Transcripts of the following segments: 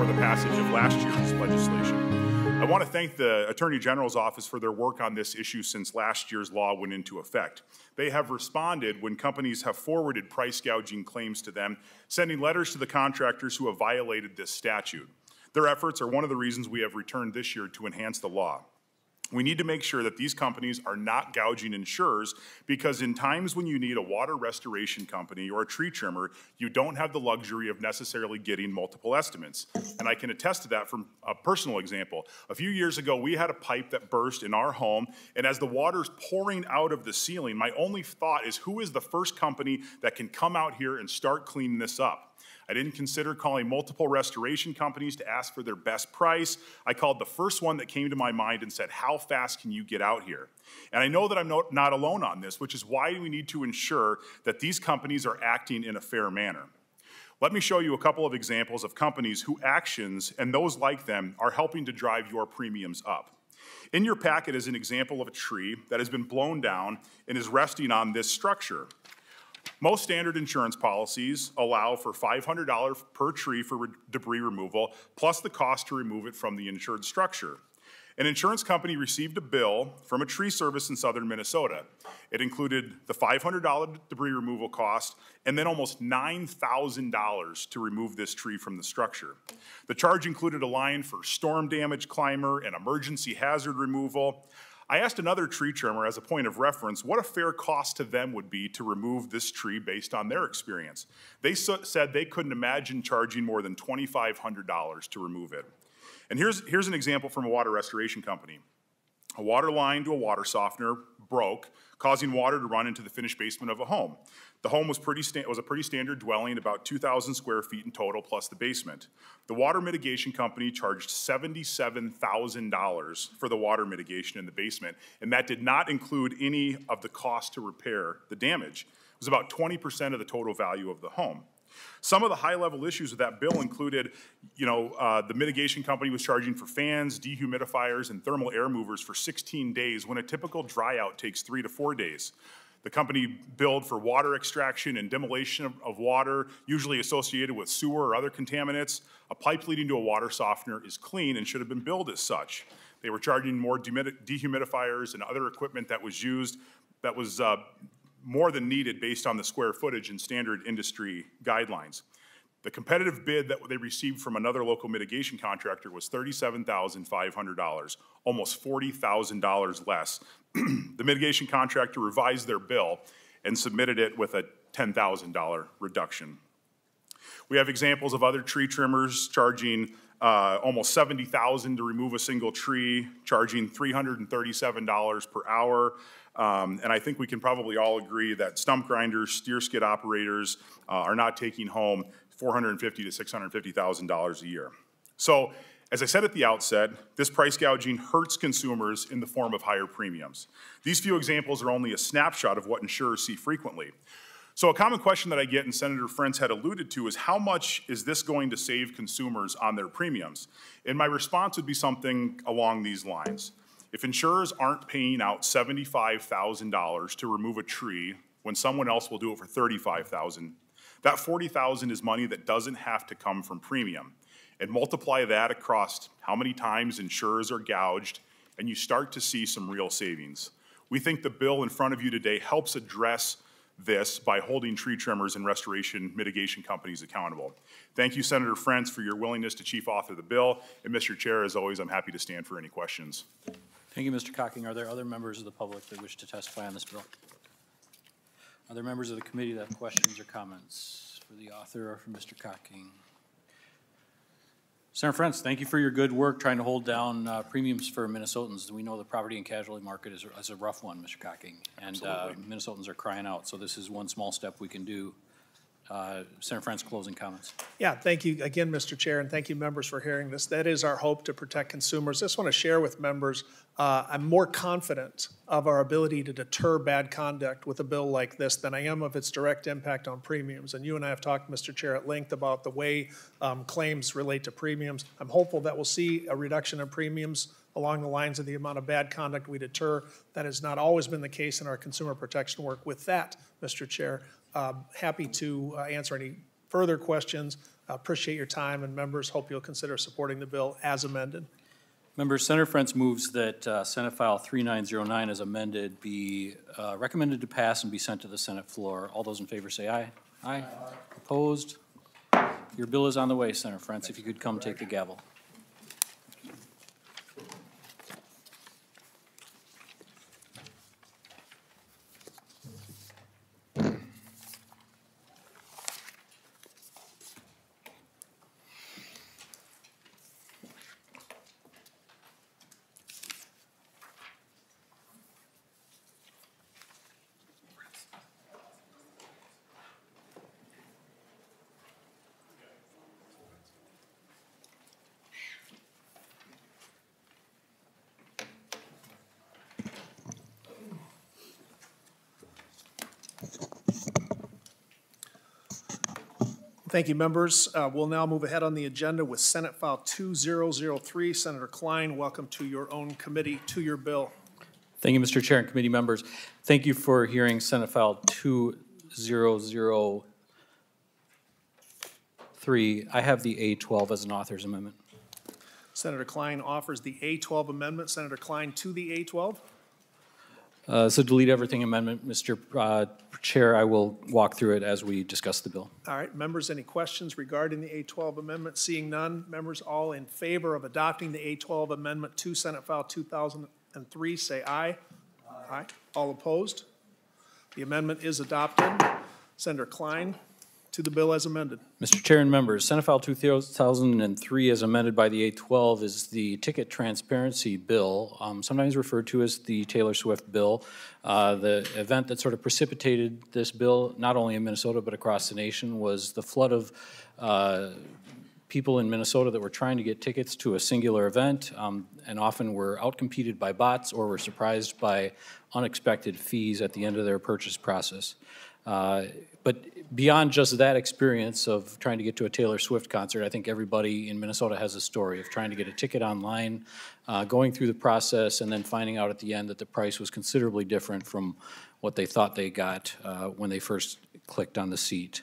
before the passage of last year's legislation. I want to thank the Attorney General's office for their work on this issue since last year's law went into effect. They have responded when companies have forwarded price gouging claims to them, sending letters to the contractors who have violated this statute. Their efforts are one of the reasons we have returned this year to enhance the law. We need to make sure that these companies are not gouging insurers because in times when you need a water restoration company or a tree trimmer, you don't have the luxury of necessarily getting multiple estimates. And I can attest to that from a personal example. A few years ago, we had a pipe that burst in our home, and as the water's pouring out of the ceiling, my only thought is who is the first company that can come out here and start cleaning this up? I didn't consider calling multiple restoration companies to ask for their best price. I called the first one that came to my mind and said, How fast can you get out here? And I know that I'm not alone on this, which is why we need to ensure that these companies are acting in a fair manner. Let me show you a couple of examples of companies whose actions and those like them are helping to drive your premiums up. In your packet is an example of a tree that has been blown down and is resting on this structure. Most standard insurance policies allow for $500 per tree for re debris removal, plus the cost to remove it from the insured structure. An insurance company received a bill from a tree service in southern Minnesota. It included the $500 debris removal cost and then almost $9,000 to remove this tree from the structure. The charge included a line for storm damage climber and emergency hazard removal. I asked another tree trimmer as a point of reference what a fair cost to them would be to remove this tree based on their experience. They so said they couldn't imagine charging more than $2,500 to remove it. And here's, here's an example from a water restoration company. A water line to a water softener broke, causing water to run into the finished basement of a home. The home was, pretty was a pretty standard dwelling, about 2,000 square feet in total, plus the basement. The water mitigation company charged $77,000 for the water mitigation in the basement, and that did not include any of the cost to repair the damage. It was about 20% of the total value of the home. Some of the high-level issues with that bill included, you know, uh, the mitigation company was charging for fans, dehumidifiers, and thermal air movers for 16 days when a typical dryout takes three to four days. The company billed for water extraction and demolition of, of, water, usually associated with sewer or other contaminants. A pipe leading to a water softener is clean and should have been billed as such. They were charging more dehumidifiers and other equipment that was used that was uh, more than needed based on the square footage and standard industry guidelines. The competitive bid that they received from another local mitigation contractor was $37,500, almost $40,000 less. the mitigation contractor revised their bill and submitted it with a $10,000 reduction. We have examples of other tree trimmers charging uh, almost 70,000 to remove a single tree, charging $337 per hour. Um, and I think we can probably all agree that stump grinders, steer skid operators uh, are not taking home 450 to $650,000 a year. So as I said at the outset, this price gouging hurts consumers in the form of higher premiums. These few examples are only a snapshot of what insurers see frequently. So a common question that I get, and Senator Frentz had alluded to, is how much is this going to save consumers on their premiums? And my response would be something along these lines. If insurers aren't paying out $75,000 to remove a tree when someone else will do it for $35,000, that 40,000 is money that doesn't have to come from premium. And multiply that across how many times insurers are gouged, and you start to see some real savings. We think the bill in front of you today helps address this by holding tree trimmers and restoration mitigation companies accountable. Thank you, Senator Frentz, for your willingness to chief author the bill. And Mr. Chair, as always, I'm happy to stand for any questions. Thank you, Mr. Cocking. Are there other members of the public that wish to testify on this bill? Are there members of the committee that have questions or comments for the author or for Mr. Cocking? Senator Frentz, thank you for your good work trying to hold down uh, premiums for Minnesotans. We know the property and casualty market is, is a rough one, Mr. Cocking, and uh, Minnesotans are crying out. So this is one small step we can do uh, Senator Frentz, closing comments. Yeah, thank you again, Mr. Chair, and thank you, members, for hearing this. That is our hope to protect consumers. I just want to share with members, uh, I'm more confident of our ability to deter bad conduct with a bill like this than I am of its direct impact on premiums. And you and I have talked, Mr. Chair, at length about the way um, claims relate to premiums. I'm hopeful that we'll see a reduction in premiums along the lines of the amount of bad conduct we deter. That has not always been the case in our consumer protection work. With that, Mr. Chair, uh, happy to uh, answer any further questions. Appreciate your time, and members, hope you'll consider supporting the bill as amended. Members, Senator Frentz moves that uh, Senate File 3909 as amended be uh, recommended to pass and be sent to the Senate floor. All those in favor say aye. Aye. Opposed? Your bill is on the way, Senator Frentz, if you could come take the gavel. Thank you, members. Uh, We'll now move ahead on the agenda with Senate File 2003. Senator Klein, welcome to your own committee, to your bill. Thank you, Mr. Chair and committee members. Thank you for hearing Senate File 2003. I have the A12 as an author's amendment. Senator Klein offers the A12 amendment. Senator Klein to the A12. Uh, So delete everything amendment, Mr. uh, Chair. I will walk through it as we discuss the bill. All right, members, any questions regarding the A12 amendment? Seeing none, members all in favor of adopting the A12 amendment to Senate File 2003, say aye. Aye. All opposed? The amendment is adopted. Senator Klein to the bill as amended. Mr. Chair and members, Senate File 2003 as amended by the A12 is the ticket transparency bill, um, sometimes referred to as the Taylor Swift bill. Uh, The event that sort of precipitated this bill, not only in Minnesota but across the nation, was the flood of uh, people in Minnesota that were trying to get tickets to a singular event um, and often were outcompeted by bots or were surprised by unexpected fees at the end of their purchase process. Uh, But beyond just that experience of trying to get to a Taylor Swift concert, I think everybody in Minnesota has a story of trying to get a ticket online, uh, going through the process, and then finding out at the end that the price was considerably different from what they thought they got uh, when they first clicked on the seat.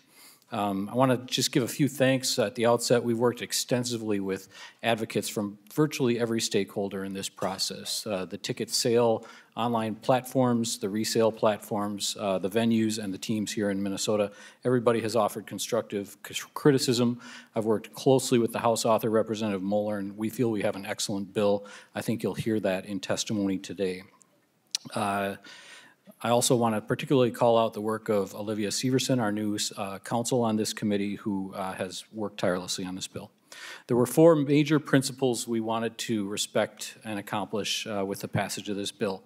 Um, I want to just give a few thanks at the outset. We've worked extensively with advocates from virtually every stakeholder in this process. Uh, the ticket sale online platforms, the resale platforms, uh, the venues, and the teams here in Minnesota. Everybody has offered constructive criticism. I've worked closely with the House author, Representative Moller, and we feel we have an excellent bill. I think you'll hear that in testimony today. Uh, I also want to particularly call out the work of Olivia Severson, our new uh, counsel on this committee, who uh, has worked tirelessly on this bill. There were four major principles we wanted to respect and accomplish uh, with the passage of this bill.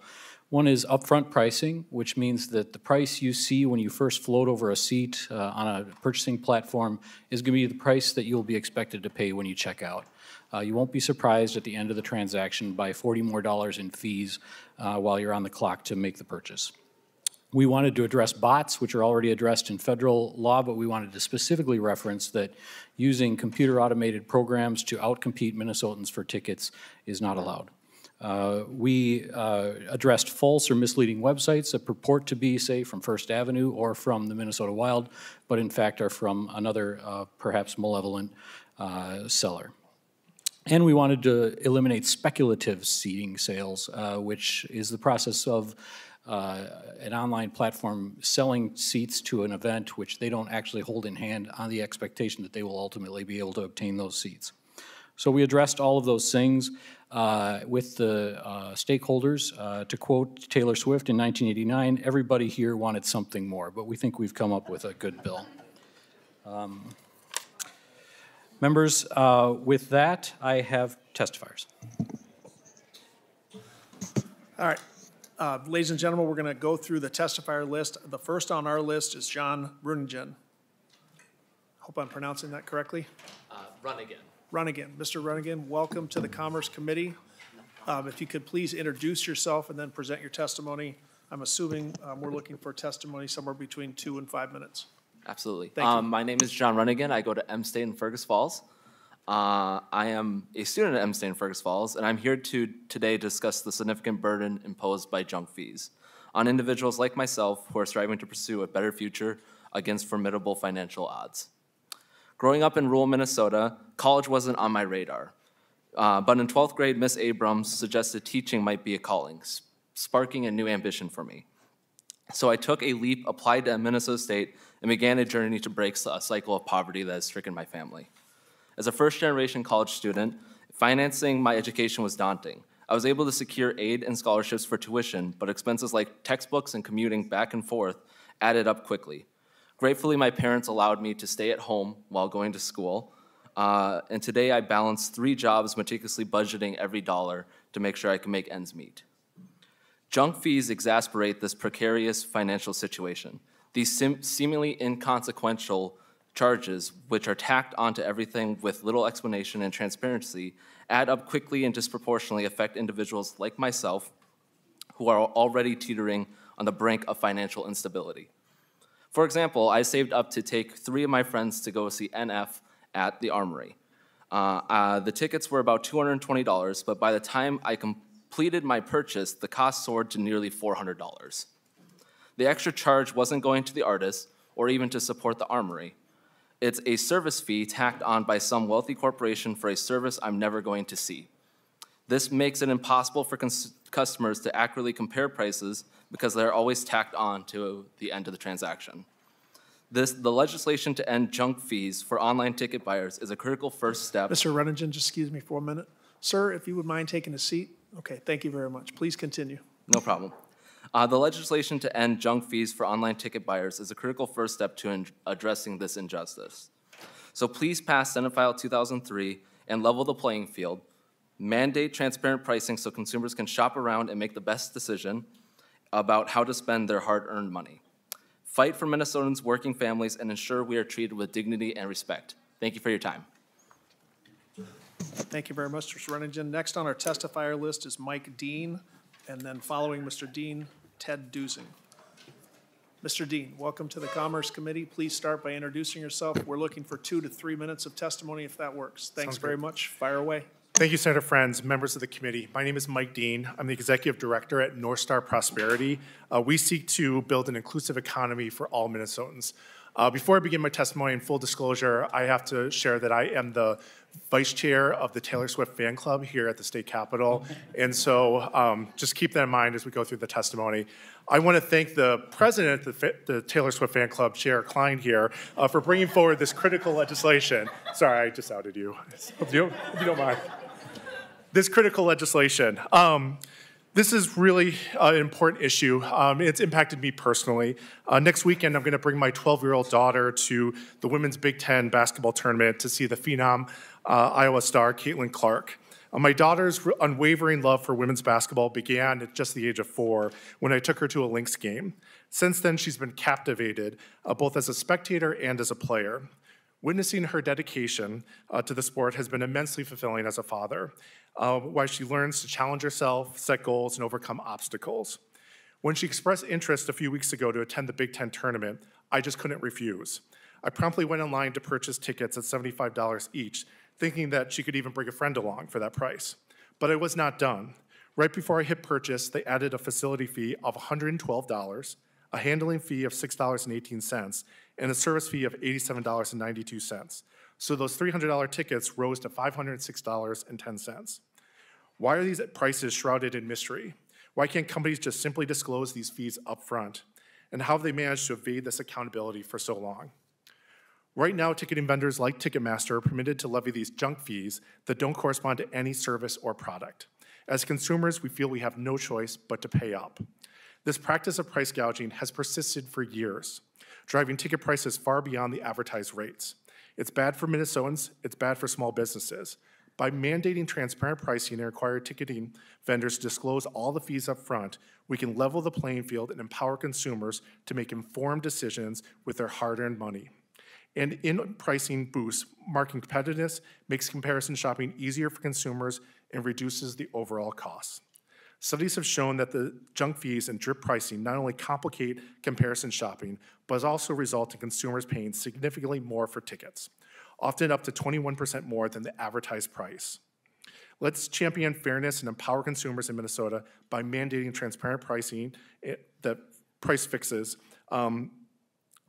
One is upfront pricing, which means that the price you see when you first float over a seat uh, on a purchasing platform is going to be the price that you'll be expected to pay when you check out. Uh, You won't be surprised at the end of the transaction by 40 more dollars in fees uh, while you're on the clock to make the purchase. We wanted to address bots, which are already addressed in federal law, but we wanted to specifically reference that using computer automated programs to outcompete Minnesotans for tickets is not allowed. Uh, We uh, addressed false or misleading websites that purport to be, say, from First Avenue or from the Minnesota Wild, but in fact are from another uh, perhaps malevolent uh, seller. And we wanted to eliminate speculative seating sales, uh, which is the process of uh, an online platform selling seats to an event which they don't actually hold in hand on the expectation that they will ultimately be able to obtain those seats. So we addressed all of those things uh, with the uh, stakeholders. Uh, To quote Taylor Swift in 1989, "Everybody here wanted something more," but we think we've come up with a good bill. Um, Members, uh, with that, I have testifiers. All right. Uh, Ladies and gentlemen, we're going to go through the testifier list. The first on our list is John Runningen. Hope I'm pronouncing that correctly. Uh, run again. Runningen. Mr. Runningen, welcome to the Commerce Committee. Um, If you could please introduce yourself and then present your testimony. I'm assuming um, we're looking for testimony somewhere between two and five minutes. Absolutely. Thank you. Um, my name is John Runnigan. I go to M State in Fergus Falls. Uh, I am a student at M State Fergus Falls, and I'm here to today discuss the significant burden imposed by junk fees on individuals like myself who are striving to pursue a better future against formidable financial odds. Growing up in rural Minnesota, college wasn't on my radar. Uh, but in 12th grade, Miss Abrams suggested teaching might be a calling, sparking a new ambition for me. So I took a leap, applied to Minnesota State, and began a journey to break a cycle of poverty that has stricken my family. As a first generation college student, financing my education was daunting. I was able to secure aid and scholarships for tuition, but expenses like textbooks and commuting back and forth added up quickly. Gratefully, my parents allowed me to stay at home while going to school, uh, and today I balance three jobs, meticulously budgeting every dollar to make sure I can make ends meet. Junk fees exasperate this precarious financial situation. These seemingly inconsequential charges, which are tacked onto everything with little explanation and transparency, add up quickly and disproportionately affect individuals like myself who are already teetering on the brink of financial instability. For example, I saved up to take three of my friends to go see NF at the Armory. Uh, uh, the tickets were about $220, but by the time I completed my purchase, the cost soared to nearly $400. The extra charge wasn't going to the artist or even to support the Armory. It's a service fee tacked on by some wealthy corporation for a service I'm never going to see. This makes it impossible for cons- customers to accurately compare prices because they're always tacked on to the end of the transaction. This, the legislation to end junk fees for online ticket buyers is a critical first step. Mr. Runningen, just excuse me for a minute. Sir, if you would mind taking a seat? Okay, thank you very much. Please continue. No problem. Uh, the legislation to end junk fees for online ticket buyers is a critical first step to in- addressing this injustice. So please pass Senate File 2003 and level the playing field. Mandate transparent pricing so consumers can shop around and make the best decision about how to spend their hard-earned money. Fight for Minnesotans' working families and ensure we are treated with dignity and respect. Thank you for your time. Thank you very much, Mr. Runningen. Next on our testifier list is Mike Dean, and then following Mr. Dean, Ted Dusing. Mr. Dean, welcome to the Commerce Committee. Please start by introducing yourself. We're looking for two to three minutes of testimony if that works. Thanks Sounds very good. much. Fire away. Thank you, Senator Frentz, members of the committee. My name is Mike Dean. I'm the Executive Director at North Star Prosperity. Uh, we seek to build an inclusive economy for all Minnesotans. Uh, before I begin my testimony, in full disclosure, I have to share that I am the Vice Chair of the Taylor Swift Fan Club here at the State Capitol. And so um, just keep that in mind as we go through the testimony. I want to thank the President of the, the Taylor Swift Fan Club, Chair Klein here, uh, for bringing forward this critical legislation. Sorry, I just outed you. Hope you, you don't mind this critical legislation. Um, this is really uh, an important issue. Um, it's impacted me personally. Uh, next weekend, I'm going to bring my 12 year old daughter to the women's Big Ten basketball tournament to see the phenom uh, Iowa star, Caitlin Clark. Uh, my daughter's unwavering love for women's basketball began at just the age of four when I took her to a Lynx game. Since then, she's been captivated, uh, both as a spectator and as a player. Witnessing her dedication uh, to the sport has been immensely fulfilling as a father, uh, while she learns to challenge herself, set goals, and overcome obstacles. When she expressed interest a few weeks ago to attend the Big Ten tournament, I just couldn't refuse. I promptly went online to purchase tickets at $75 each, thinking that she could even bring a friend along for that price. But I was not done. Right before I hit purchase, they added a facility fee of $112, a handling fee of $6.18, and a service fee of $87.92. So those $300 tickets rose to $506.10. Why are these prices shrouded in mystery? Why can't companies just simply disclose these fees up front? And how have they managed to evade this accountability for so long? Right now, ticketing vendors like Ticketmaster are permitted to levy these junk fees that don't correspond to any service or product. As consumers, we feel we have no choice but to pay up. This practice of price gouging has persisted for years, driving ticket prices far beyond the advertised rates. It's bad for Minnesotans, it's bad for small businesses. By mandating transparent pricing and requiring ticketing vendors to disclose all the fees up front, we can level the playing field and empower consumers to make informed decisions with their hard-earned money. And in pricing boosts, market competitiveness makes comparison shopping easier for consumers and reduces the overall costs. Studies have shown that the junk fees and drip pricing not only complicate comparison shopping, but also result in consumers paying significantly more for tickets, often up to 21% more than the advertised price. Let's champion fairness and empower consumers in Minnesota by mandating transparent pricing eh, that price fixes um,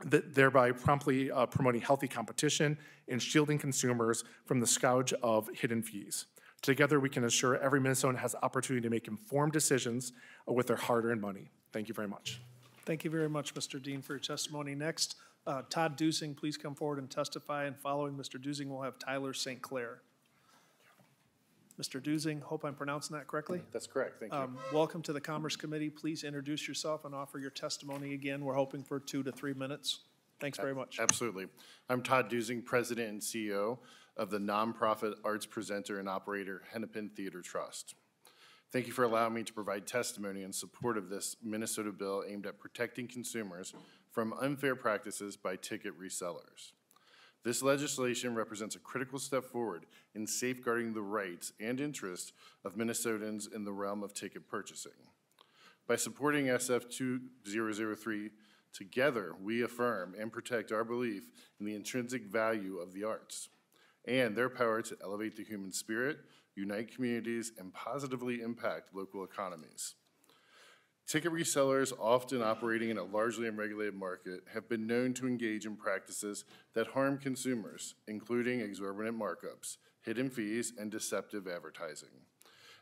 thereby promptly uh, promoting healthy competition and shielding consumers from the scourge of hidden fees. Together, we can ensure every Minnesotan has opportunity to make informed decisions uh, with their hard-earned money. Thank you very much. Thank you very much, Mr. Dean, for your testimony. Next, uh, Todd Dusing, please come forward and testify, and following Mr. Dusing, we'll have Tyler St. Clair. Mr. Dusing, hope I'm pronouncing that correctly. That's correct, thank you. Um, Welcome to the Commerce Committee. Please introduce yourself and offer your testimony again. We're hoping for two to three minutes. Thanks very much. Absolutely. I'm Todd Dusing, President and CEO of the nonprofit arts presenter and operator Hennepin Theatre Trust. Thank you for allowing me to provide testimony in support of this Minnesota bill aimed at protecting consumers from unfair practices by ticket resellers. This legislation represents a critical step forward in safeguarding the rights and interests of Minnesotans in the realm of ticket purchasing. By supporting SF 2003, together we affirm and protect our belief in the intrinsic value of the arts and their power to elevate the human spirit, unite communities, and positively impact local economies. Ticket resellers, often operating in a largely unregulated market, have been known to engage in practices that harm consumers, including exorbitant markups, hidden fees, and deceptive advertising.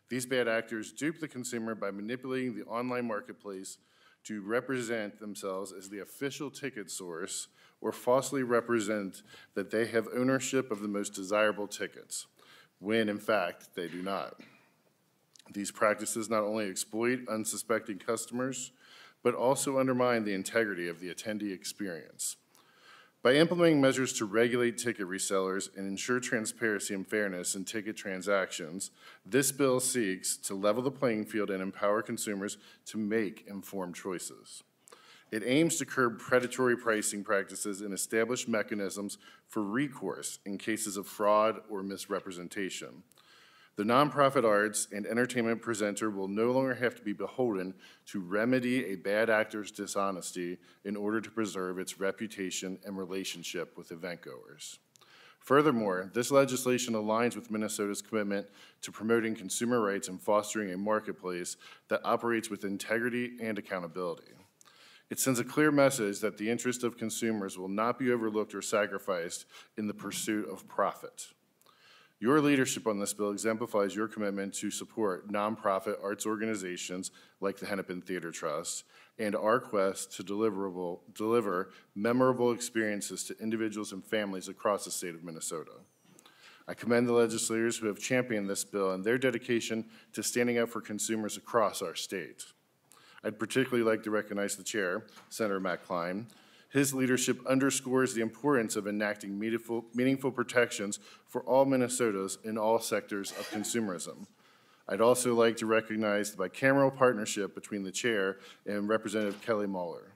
These bad actors dupe the consumer by manipulating the online marketplace to represent themselves as the official ticket source or falsely represent that they have ownership of the most desirable tickets, when in fact they do not. These practices not only exploit unsuspecting customers, but also undermine the integrity of the attendee experience. By implementing measures to regulate ticket resellers and ensure transparency and fairness in ticket transactions, this bill seeks to level the playing field and empower consumers to make informed choices. It aims to curb predatory pricing practices and establish mechanisms for recourse in cases of fraud or misrepresentation. The nonprofit arts and entertainment presenter will no longer have to be beholden to remedy a bad actor's dishonesty in order to preserve its reputation and relationship with event goers. Furthermore, this legislation aligns with Minnesota's commitment to promoting consumer rights and fostering a marketplace that operates with integrity and accountability. It sends a clear message that the interest of consumers will not be overlooked or sacrificed in the pursuit of profit. Your leadership on this bill exemplifies your commitment to support nonprofit arts organizations like the Hennepin Theatre Trust and our quest to deliverable, deliver memorable experiences to individuals and families across the state of Minnesota. I commend the legislators who have championed this bill and their dedication to standing up for consumers across our state. I'd particularly like to recognize the chair, Senator Matt Klein. His leadership underscores the importance of enacting meaningful, meaningful protections for all Minnesotans in all sectors of consumerism. I'd also like to recognize the bicameral partnership between the chair and Representative Kelly Moller.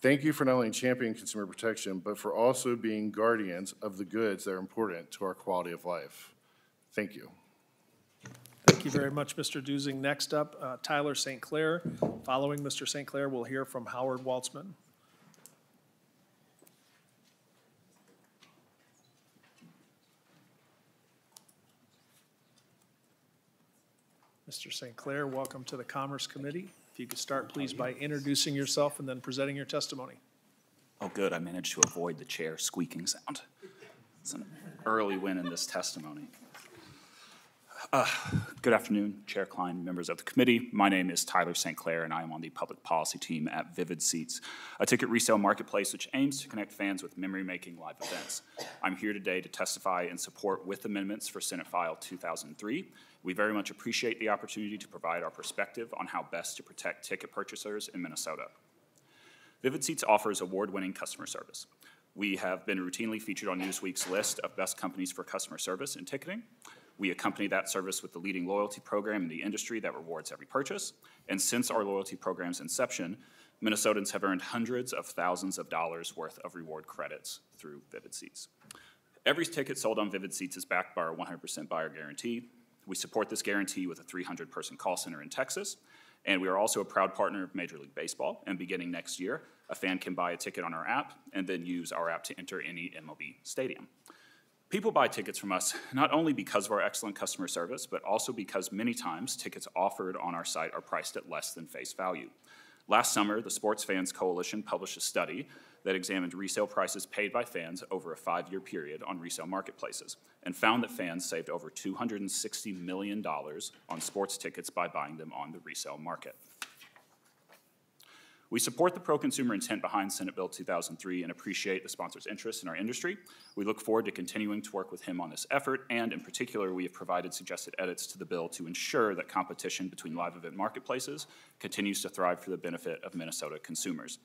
Thank you for not only championing consumer protection, but for also being guardians of the goods that are important to our quality of life. Thank you. Thank you very much, Mr. Dusing. Next up, uh, Tyler St. Clair. Following Mr. St. Clair, we'll hear from Howard Waltzman. Mr. St. Clair, welcome to the Commerce Committee. If you could start, please, by introducing yourself and then presenting your testimony. Oh, good, I managed to avoid the chair squeaking sound. It's an early win in this testimony. Uh, Good afternoon, Chair Klein, members of the committee. My name is Tyler St. Clair, and I am on the public policy team at Vivid Seats, a ticket resale marketplace which aims to connect fans with memory-making live events. I'm here today to testify in support with amendments for Senate File 2003. We very much appreciate the opportunity to provide our perspective on how best to protect ticket purchasers in Minnesota. Vivid Seats offers award-winning customer service. We have been routinely featured on Newsweek's list of best companies for customer service and ticketing. We accompany that service with the leading loyalty program in the industry that rewards every purchase. And since our loyalty program's inception, Minnesotans have earned hundreds of thousands of dollars worth of reward credits through Vivid Seats. Every ticket sold on Vivid Seats is backed by our 100% buyer guarantee. We support this guarantee with a 300-person call center in Texas, and we are also a proud partner of Major League Baseball. And beginning next year, a fan can buy a ticket on our app and then use our app to enter any MLB stadium. People buy tickets from us not only because of our excellent customer service, but also because many times tickets offered on our site are priced at less than face value. Last summer, the Sports Fans Coalition published a study that examined resale prices paid by fans over a five-year period on resale marketplaces and found that fans saved over $260 million on sports tickets by buying them on the resale market. We support the pro-consumer intent behind Senate Bill 2003 and appreciate the sponsor's interest in our industry. We look forward to continuing to work with him on this effort, and in particular, we have provided suggested edits to the bill to ensure that competition between live event marketplaces continues to thrive for the benefit of Minnesota consumers.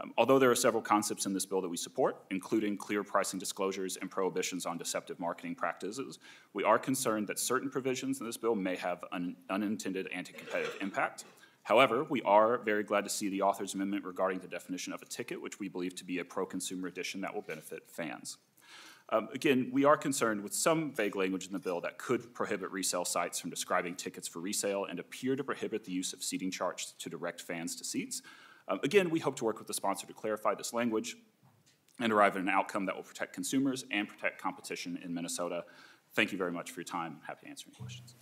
Um, Although there are several concepts in this bill that we support, including clear pricing disclosures and prohibitions on deceptive marketing practices, we are concerned that certain provisions in this bill may have an unintended anti-competitive impact. However, we are very glad to see the author's amendment regarding the definition of a ticket, which we believe to be a pro-consumer addition that will benefit fans. Um, Again, we are concerned with some vague language in the bill that could prohibit resale sites from describing tickets for resale and appear to prohibit the use of seating charts to direct fans to seats. Um, Again, we hope to work with the sponsor to clarify this language and arrive at an outcome that will protect consumers and protect competition in Minnesota. Thank you very much for your time. Happy to answer any questions.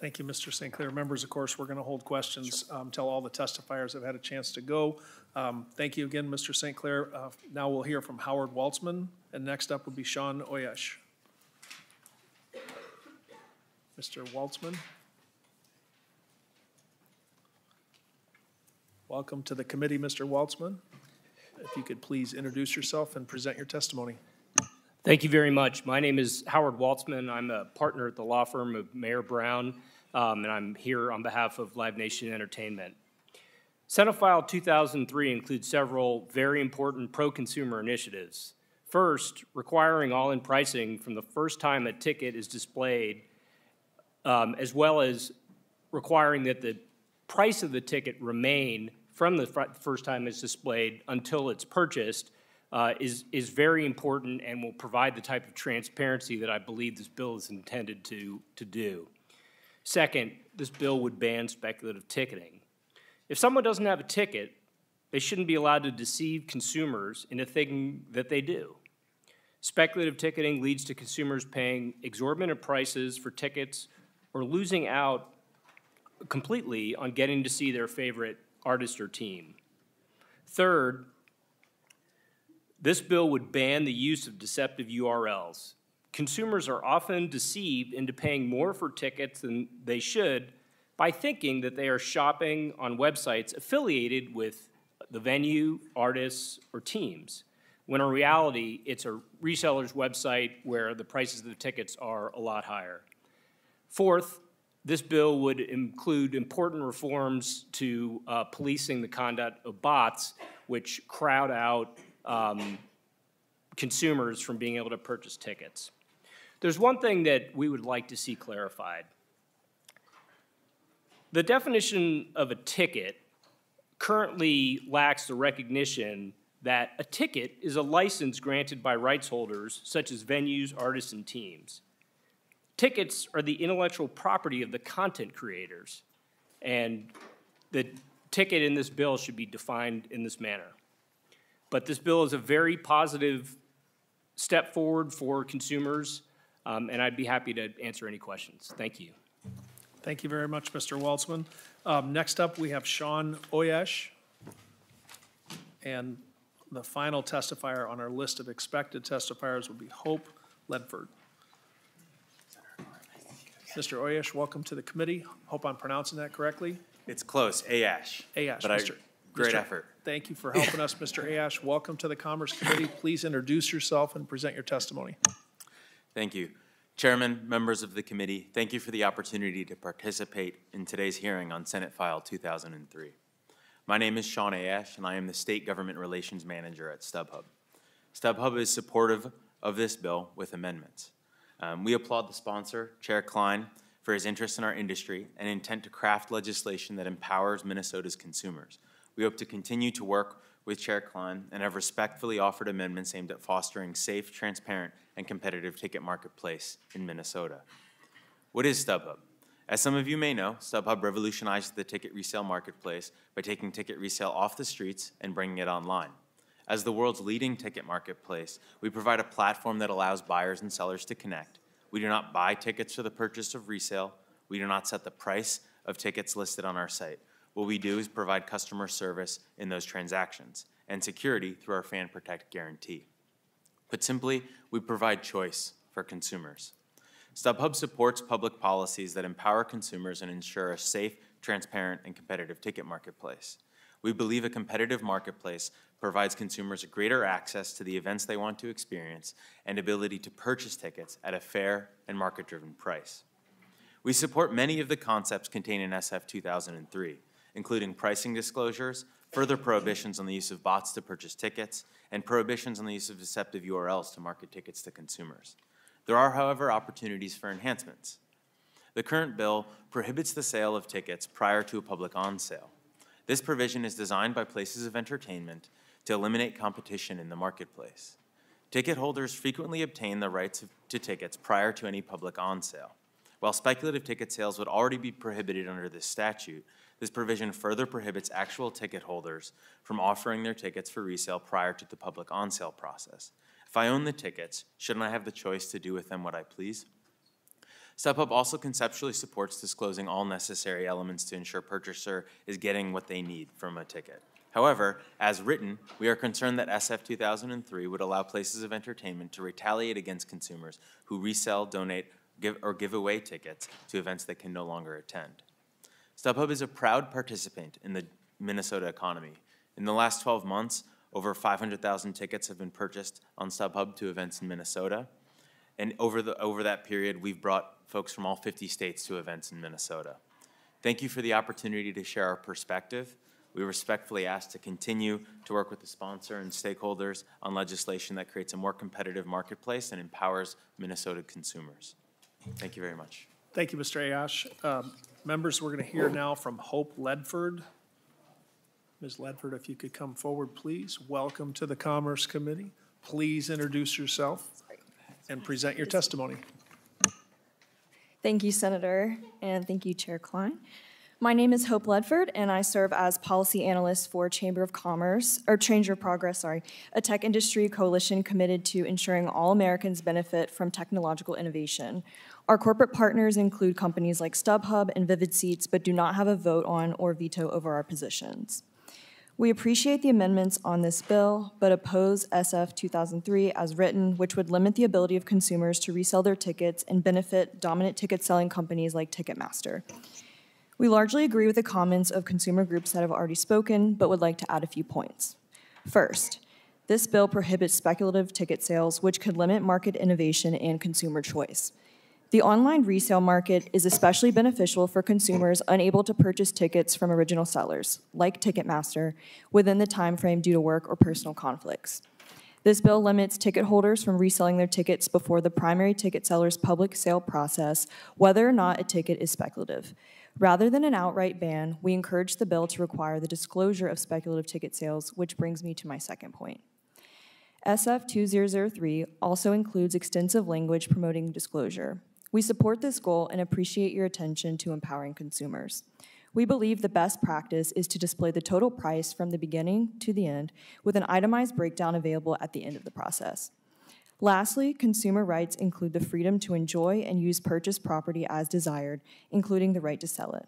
Thank you, Mr. St. Clair. Members, of course, we're going to hold questions um, until all the testifiers have had a chance to go. Um, Thank you again, Mr. St. Clair. Uh, Now we'll hear from Howard Waltzman, and next up will be Sean Oyesh. Mr. Waltzman? Welcome to the committee, Mr. Waltzman. If you could please introduce yourself and present your testimony. Thank you very much. My name is Howard Waltzman. I'm a partner at the law firm of Mayer Brown, um, and I'm here on behalf of Live Nation Entertainment. Senate 2003 includes several very important pro-consumer initiatives. First, requiring all-in pricing from the first time a ticket is displayed, um, as well as requiring that the price of the ticket remain from the fir- first time it's displayed until it's purchased, uh, is, is very important and will provide the type of transparency that I believe this bill is intended to, to do. Second, this bill would ban speculative ticketing. If someone doesn't have a ticket, they shouldn't be allowed to deceive consumers into thinking that they do. Speculative ticketing leads to consumers paying exorbitant prices for tickets or losing out completely on getting to see their favorite artist or team. Third, this bill would ban the use of deceptive URLs. Consumers are often deceived into paying more for tickets than they should by thinking that they are shopping on websites affiliated with the venue, artists, or teams, when in reality, it's a reseller's website where the prices of the tickets are a lot higher. Fourth, this bill would include important reforms to uh, policing the conduct of bots, which crowd out um, consumers from being able to purchase tickets. There's one thing that we would like to see clarified. The definition of a ticket currently lacks the recognition that a ticket is a license granted by rights holders such as venues, artists, and teams. Tickets are the intellectual property of the content creators, and the ticket in this bill should be defined in this manner. But this bill is a very positive step forward for consumers, um, and I'd be happy to answer any questions. Thank you. Thank you very much, Mr. Waltzman. Um, Next up, we have Sean Oyesh. And the final testifier on our list of expected testifiers will be Hope Ledford. Mr. Oyesh, welcome to the committee. Hope I'm pronouncing that correctly. It's close, Ayash. Ayash, But I, Mr. great Mr. effort. Thank you for helping us, Mr. Ayash. Welcome to the Commerce Committee. Please introduce yourself and present your testimony. Thank you. Chairman, members of the committee, thank you for the opportunity to participate in today's hearing on Senate File 2003. My name is Sean Ayash, and I am the State Government Relations Manager at StubHub. StubHub is supportive of this bill with amendments. Um, we applaud the sponsor, Chair Klein, for his interest in our industry and intent to craft legislation that empowers Minnesota's consumers. We hope to continue to work with Chair Klein and have respectfully offered amendments aimed at fostering safe, transparent, and competitive ticket marketplace in Minnesota. What is StubHub? As some of you may know, StubHub revolutionized the ticket resale marketplace by taking ticket resale off the streets and bringing it online. As the world's leading ticket marketplace, we provide a platform that allows buyers and sellers to connect. We do not buy tickets for the purchase of resale. We do not set the price of tickets listed on our site. What we do is provide customer service in those transactions. and security through our Fan Protect guarantee. Put simply, we provide choice for consumers. StubHub supports public policies that empower consumers and ensure a safe, transparent, and competitive ticket marketplace. We believe a competitive marketplace provides consumers greater access to the events they want to experience and ability to purchase tickets at a fair and market-driven price. We support many of the concepts contained in SF 2003, including pricing disclosures, further prohibitions on the use of bots to purchase tickets, and prohibitions on the use of deceptive URLs to market tickets to consumers. There are, however, opportunities for enhancements. The current bill prohibits the sale of tickets prior to a public on sale. This provision is designed by places of entertainment to eliminate competition in the marketplace. Ticket holders frequently obtain the rights to tickets prior to any public on sale. While speculative ticket sales would already be prohibited under this statute, this provision further prohibits actual ticket holders from offering their tickets for resale prior to the public on sale process. If I own the tickets, shouldn't I have the choice to do with them what I please? StubHub also conceptually supports disclosing all necessary elements to ensure purchaser is getting what they need from a ticket. However, as written, we are concerned that SF 2003 would allow places of entertainment to retaliate against consumers who resell, donate, give, or give away tickets to events they can no longer attend. StubHub is a proud participant in the Minnesota economy. In the last 12 months, over 500,000 tickets have been purchased on StubHub to events in Minnesota. And over, the, over that period, we've brought folks from all 50 states to events in Minnesota. Thank you for the opportunity to share our perspective. We respectfully ask to continue to work with the sponsor and stakeholders on legislation that creates a more competitive marketplace and empowers Minnesota consumers. Thank you very much. Thank you, Mr. Ayash. Um, Members, we're going to hear now from Hope Ledford. Ms. Ledford, if you could come forward, please. Welcome to the Commerce Committee. Please introduce yourself and present your testimony. Thank you, Senator, and thank you, Chair Klein. My name is Hope Ledford, and I serve as policy analyst for Chamber of Commerce, or Chamber of Progress, sorry, a tech industry coalition committed to ensuring all Americans benefit from technological innovation. Our corporate partners include companies like StubHub and Vivid Seats, but do not have a vote on or veto over our positions. We appreciate the amendments on this bill, but oppose SF 2003 as written, which would limit the ability of consumers to resell their tickets and benefit dominant ticket selling companies like Ticketmaster. We largely agree with the comments of consumer groups that have already spoken, but would like to add a few points. First, this bill prohibits speculative ticket sales, which could limit market innovation and consumer choice. The online resale market is especially beneficial for consumers unable to purchase tickets from original sellers, like Ticketmaster, within the time frame due to work or personal conflicts. This bill limits ticket holders from reselling their tickets before the primary ticket seller's public sale process, whether or not a ticket is speculative. Rather than an outright ban, we encourage the bill to require the disclosure of speculative ticket sales, which brings me to my second point. SF 2003 also includes extensive language promoting disclosure. We support this goal and appreciate your attention to empowering consumers. We believe the best practice is to display the total price from the beginning to the end with an itemized breakdown available at the end of the process. Lastly, consumer rights include the freedom to enjoy and use purchased property as desired, including the right to sell it.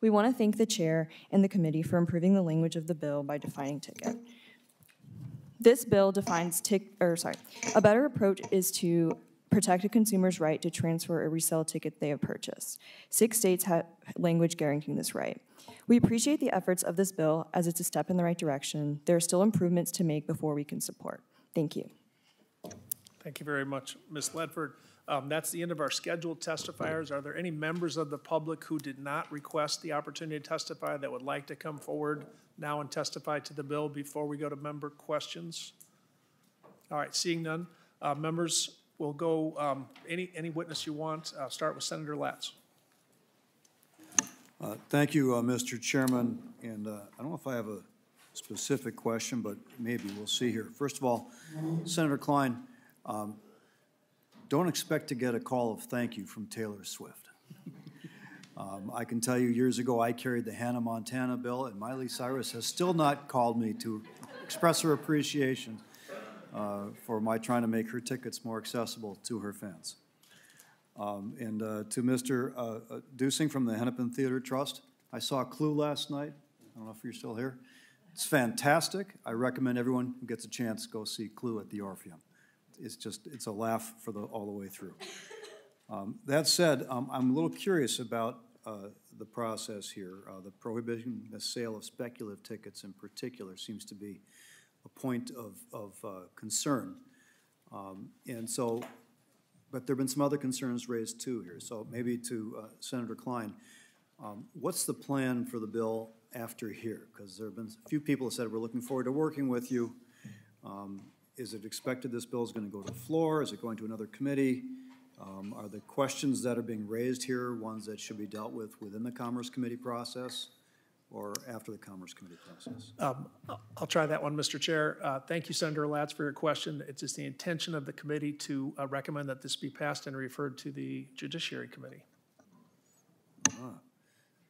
We want to thank the chair and the committee for improving the language of the bill by defining ticket. This bill defines tick, or sorry, a better approach is to protect a consumer's right to transfer or resell ticket they have purchased. Six states have language guaranteeing this right. We appreciate the efforts of this bill as it's a step in the right direction. There are still improvements to make before we can support. Thank you. Thank you very much, Ms. Ledford. Um, That's the end of our scheduled testifiers. Are there any members of the public who did not request the opportunity to testify that would like to come forward now and testify to the bill before we go to member questions? All right, seeing none, uh, members will go, um, any, any witness you want. Uh, Start with Senator Latz. Uh, Thank you, uh, Mr. Chairman, and uh, I don't know if I have a specific question, but maybe, we'll see here. First of all, Senator Klein, um, don't expect to get a call of thank you from Taylor Swift. Um, I can tell you, years ago, I carried the Hannah Montana bill, and Miley Cyrus has still not called me to express her appreciation uh, for my trying to make her tickets more accessible to her fans. Um, And uh, to Mr. uh, uh, Dusing from the Hennepin Theatre Trust, I saw Clue last night. I don't know if you're still here. It's fantastic. I recommend everyone who gets a chance, go see Clue at the Orpheum. It's just, it's a laugh for the, all the way through. Um, That said, um, I'm a little curious about uh, the process here. Uh, The prohibiting the sale of speculative tickets in particular seems to be a point of, of uh, concern. Um, And so, but there've been some other concerns raised too here. So maybe to uh, Senator Klein, um, what's the plan for the bill after here? Because there have been a few people that said, we're looking forward to working with you. Um, Is it expected this bill is going to go to the floor? Is it going to another committee? Um, Are the questions that are being raised here ones that should be dealt with within the Commerce Committee process or after the Commerce Committee process? Um, I'll- I'll try that one, Mr. Chair. Uh, Thank you, Senator Latz, for your question. It's just the intention of the committee to uh, recommend that this be passed and referred to the Judiciary Committee.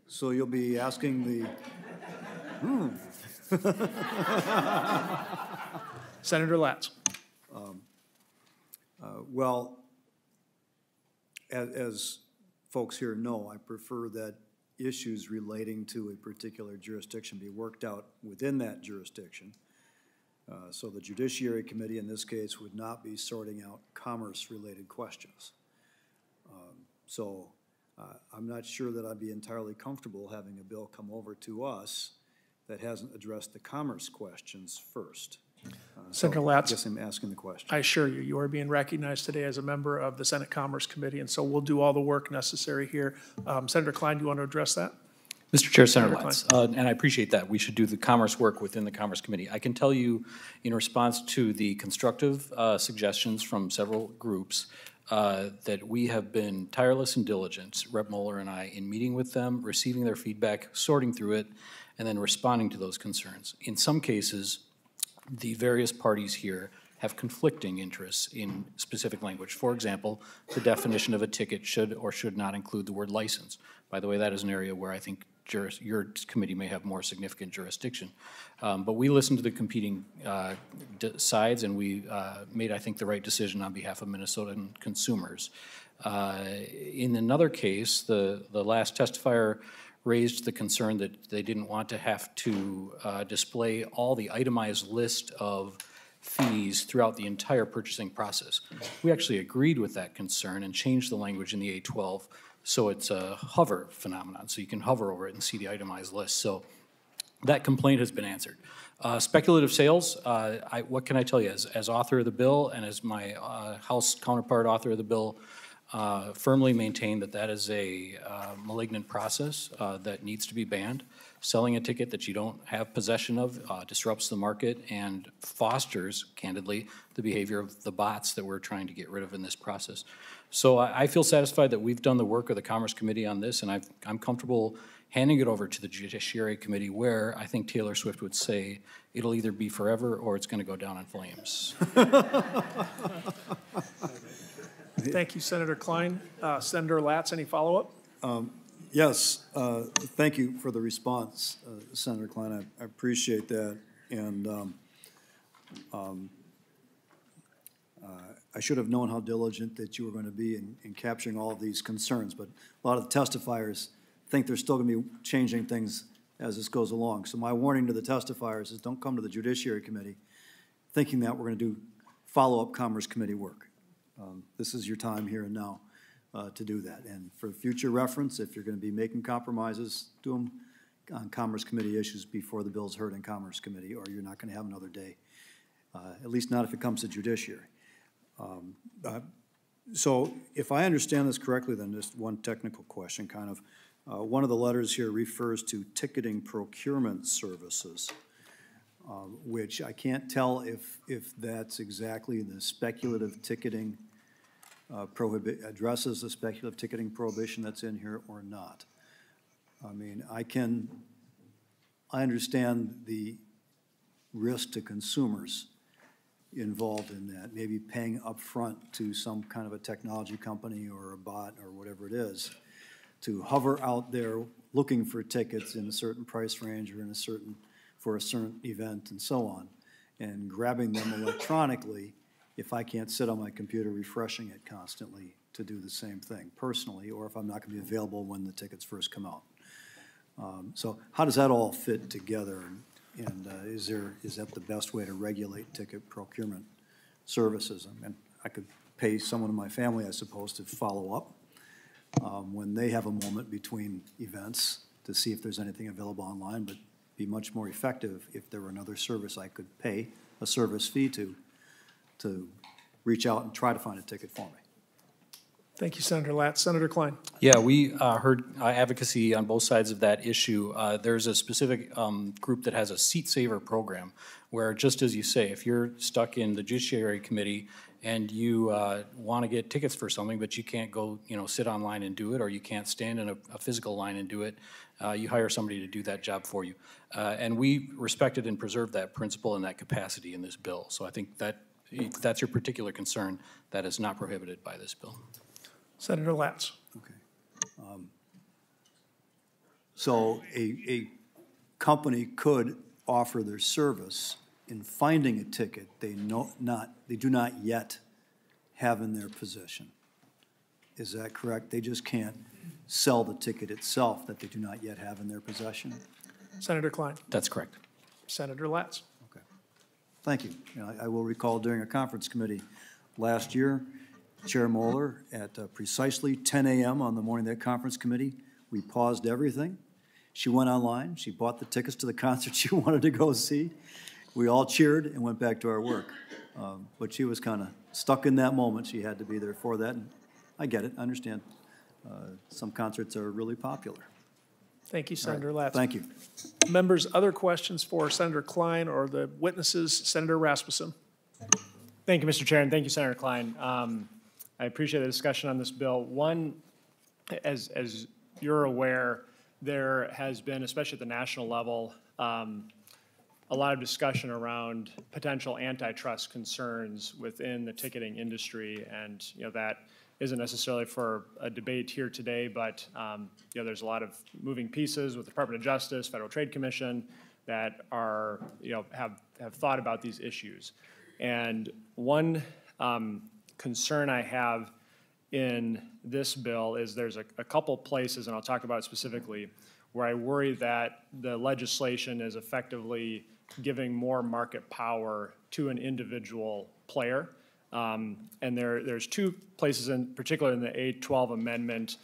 So you'll be asking the, Senator Latz. Uh, Well, as, as folks here know, I prefer that issues relating to a particular jurisdiction be worked out within that jurisdiction. Uh, So the Judiciary Committee in this case would not be sorting out commerce-related questions. Um, So uh, I'm not sure that I'd be entirely comfortable having a bill come over to us that hasn't addressed the commerce questions first. So Senator Latz. I guess I'm asking the question. I assure you, you are being recognized today as a member of the Senate Commerce Committee, and so we'll do all the work necessary here. Um, Senator Klein, do you want to address that? Mr. Chair, Senator Senator Latz, uh, and I appreciate that. We should do the commerce work within the Commerce Committee. I can tell you, in response to the constructive uh, suggestions from several groups, uh, that we have been tireless and diligent, Rep. Moller and I, in meeting with them, receiving their feedback, sorting through it, and then responding to those concerns. In some cases, the various parties here have conflicting interests in specific language. For example, the definition of a ticket should or should not include the word license. By the way, that is an area where I think your committee may have more significant jurisdiction. Um, but we listened to the competing uh, sides, and we uh, made, I think, the right decision on behalf of Minnesotan consumers. Uh, in another case, the, the last testifier raised the concern that they didn't want to have to uh, display all the itemized list of fees throughout the entire purchasing process. We actually agreed with that concern and changed the language in the A12 so it's a hover phenomenon, so you can hover over it and see the itemized list. So that complaint has been answered. Uh, Speculative sales, uh, I, what can I tell you? As, as author of the bill and as my uh, House counterpart author of the bill, uh, firmly maintain that that is a uh, malignant process uh, that needs to be banned. Selling a ticket that you don't have possession of uh, disrupts the market and fosters, candidly, the behavior of the bots that we're trying to get rid of in this process. So I, I feel satisfied that we've done the work of the Commerce Committee on this, and I've, I'm comfortable handing it over to the Judiciary Committee where I think Taylor Swift would say it'll either be forever or it's going to go down in flames. Thank you, Senator Klein. Uh, Senator Latz, any follow-up? Yes, uh, thank you for the response, uh, Senator Klein. I- I appreciate that. And um, um, uh, I should have known how diligent that you were going to be in in capturing all of these concerns, but a lot of the testifiers think they're still going to be changing things as this goes along. So my warning to the testifiers is don't come to the Judiciary Committee thinking that we're going to do follow-up Commerce Committee work. Um, This is your time here and now uh, to do that. And for future reference, if you're going to be making compromises, do them on Commerce Committee issues before the bill's heard in Commerce Committee, or you're not going to have another day, uh, at least not if it comes to judiciary. Um, uh, So if I understand this correctly, then just one technical question, kind of. Uh, One of the letters here refers to ticketing procurement services, um, which I can't tell if, if that's exactly the speculative ticketing uh, prohibit, addresses the speculative ticketing prohibition that's in here or not. I mean, I can, I understand the risk to consumers involved in that, maybe paying upfront to some kind of a technology company or a bot or whatever it is, to hover out there looking for tickets in a certain price range or in a certain, for a certain event and so on, and grabbing them electronically if I can't sit on my computer refreshing it constantly to do the same thing personally, or if I'm not going to be available when the tickets first come out. Um, So how does that all fit together? And uh, is there, is that the best way to regulate ticket procurement services? And I could pay someone in my family, I suppose, to follow up um, when they have a moment between events to see if there's anything available online, but be much more effective if there were another service I could pay a service fee to, to reach out and try to find a ticket for me. Thank you, Senator Latz. Senator Klein. Yeah, we uh, heard uh, advocacy on both sides of that issue. Uh, There's a specific um, group that has a seat saver program where, just as you say, if you're stuck in the Judiciary Committee and you want to get tickets for something, but you can't go, you know, sit online and do it, or you can't stand in a a physical line and do it, uh, you hire somebody to do that job for you. Uh, And we respected and preserved that principle and that capacity in this bill. So I think that, if that's your particular concern, that is not prohibited by this bill. Senator Latz. Okay. Um, So a, a company could offer their service in finding a ticket they know not, they do not yet have in their possession. Is that correct? They just can't sell the ticket itself that they do not yet have in their possession? Senator Klein. That's correct. Senator Latz. Thank you. You know, I I will recall during a conference committee last year, Chair Moller, at uh, precisely 10 a.m. on the morning of that conference committee, we paused everything. She went online, she bought the tickets to the concert she wanted to go see. We all cheered and went back to our work. Um, But she was kind of stuck in that moment. She had to be there for that, and I get it, I understand. Uh, Some concerts are really popular. Thank you, All right. Senator Latz. Thank you. Members, other questions for Senator Klein or the witnesses? Senator Rasmussen. Thank you, Mr. Chair, and thank you, Senator Klein. Um, I appreciate the discussion on this bill. One, as, as you're aware, there has been, especially at the national level, um, a lot of discussion around potential antitrust concerns within the ticketing industry, and, you know, that isn't necessarily for a debate here today, but, um, you know, there's a lot of moving pieces with the Department of Justice, Federal Trade Commission, that are, you know, have, have thought about these issues. And one um, concern I have in this bill is there's a, a couple places, and I'll talk about specifically, where I worry that the legislation is effectively giving more market power to an individual player. Um, and there, there's two places in particular in the A12 amendment.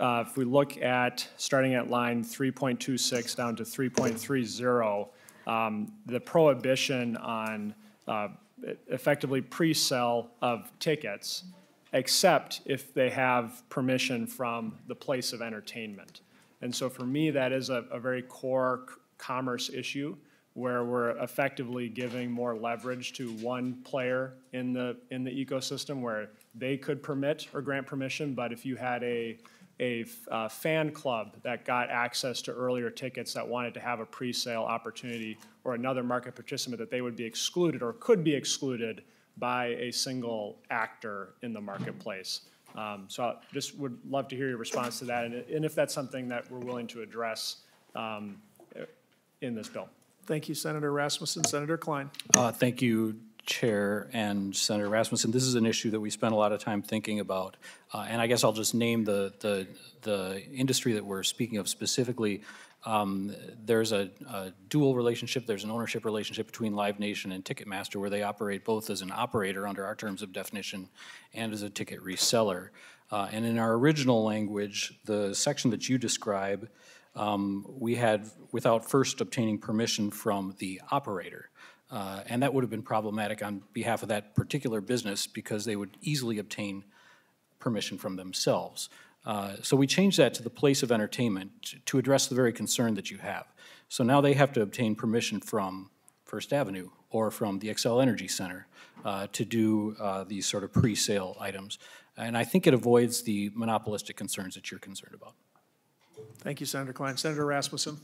Uh, if we look at starting at line 3.26 down to 3.30, um, the prohibition on uh, effectively pre-sale of tickets, except if they have permission from the place of entertainment. And so for me, that is a, a very core commerce issue where we're effectively giving more leverage to one player in the, in the ecosystem where they could permit or grant permission, but if you had a, a uh, fan club that got access to earlier tickets that wanted to have a pre-sale opportunity or another market participant that they would be excluded or could be excluded by a single actor in the marketplace. Um, So I just would love to hear your response to that and and if that's something that we're willing to address um, in this bill. Thank you, Senator Rasmussen. Senator Klein. Uh, Thank you, Chair and Senator Rasmussen. This is an issue that we spent a lot of time thinking about. Uh, And I guess I'll just name the, the, the industry that we're speaking of specifically. Um, There's a, a dual relationship, there's an ownership relationship between Live Nation and Ticketmaster where they operate both as an operator under our terms of definition and as a ticket reseller. Uh, And in our original language, the section that you describe, um, we had without first obtaining permission from the operator. Uh, And that would have been problematic on behalf of that particular business because they would easily obtain permission from themselves. Uh, So we changed that to the place of entertainment to address the very concern that you have. So now they have to obtain permission from First Avenue or from the Xcel Energy Center uh, to do uh, these sort of pre-sale items. And I think it avoids the monopolistic concerns that you're concerned about. Thank you, Senator Klein. Senator Rasmussen.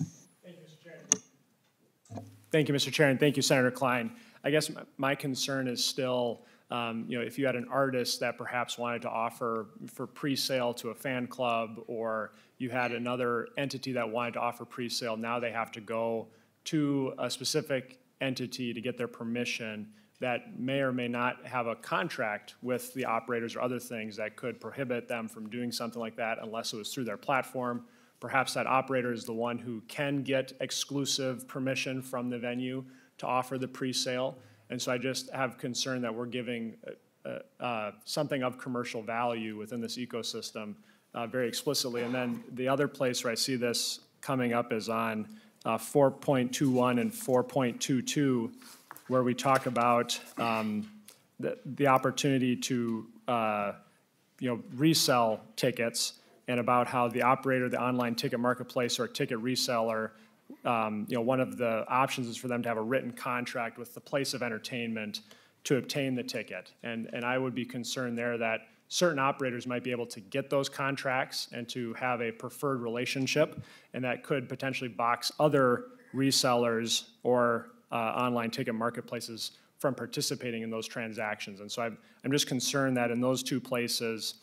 Thank you, Mr. Chair, and thank you, Senator Klein. I guess my- my concern is still, um, you know, if you had an artist that perhaps wanted to offer for pre-sale to a fan club, or you had another entity that wanted to offer pre-sale, now they have to go to a specific entity to get their permission that may or may not have a contract with the operators or other things that could prohibit them from doing something like that unless it was through their platform perhaps that operator is the one who can get exclusive permission from the venue to offer the pre-sale. And so I just have concern that we're giving uh, uh, something of commercial value within this ecosystem uh, very explicitly. And then the other place where I see this coming up is on uh, 4.21 and 4.22, where we talk about um, the, the opportunity to, uh, you know, resell tickets and about how the operator, the online ticket marketplace or ticket reseller, um, you know, one of the options is for them to have a written contract with the place of entertainment to obtain the ticket. And, and I would be concerned there that certain operators might be able to get those contracts and to have a preferred relationship, and that could potentially box other resellers or uh, online ticket marketplaces from participating in those transactions. And so I'm, I'm just concerned that in those two places,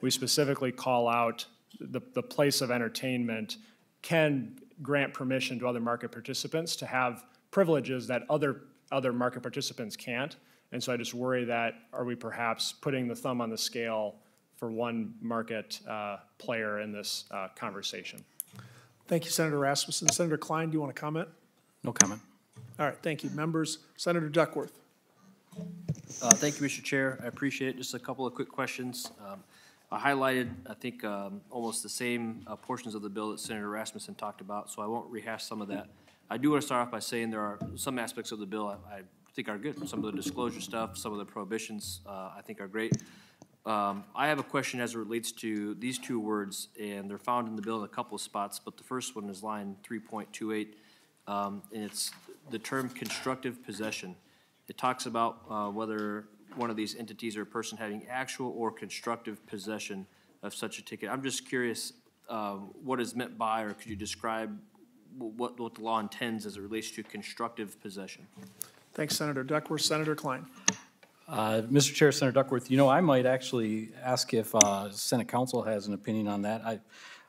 we specifically call out the, the place of entertainment can grant permission to other market participants to have privileges that other, other market participants can't. And so I just worry that, are we perhaps putting the thumb on the scale for one market uh, player in this uh, conversation? Thank you, Senator Rasmussen. Senator Klein, do you want to comment? No comment. All right, thank you. Members, Senator Duckworth. Uh, Thank you, Mr. Chair. I appreciate it. Just a couple of quick questions. Um, I highlighted, I think, um, almost the same uh, portions of the bill that Senator Rasmussen talked about, so I won't rehash some of that. I do want to start off by saying there are some aspects of the bill I I think are good. Some of the disclosure stuff, some of the prohibitions, uh, I think are great. Um, I have a question as it relates to these two words, and they're found in the bill in a couple of spots, but the first one is line 3.28, um, and it's the term constructive possession. It talks about uh, whether one of these entities or a person having actual or constructive possession of such a ticket. I'm just curious um, what is meant by, or could you describe what, what the law intends as it relates to constructive possession? Thanks, Senator Duckworth. Senator Klein. Uh, Mr. Chair, Senator Duckworth, you know, I might actually ask if uh, Senate Counsel has an opinion on that. I,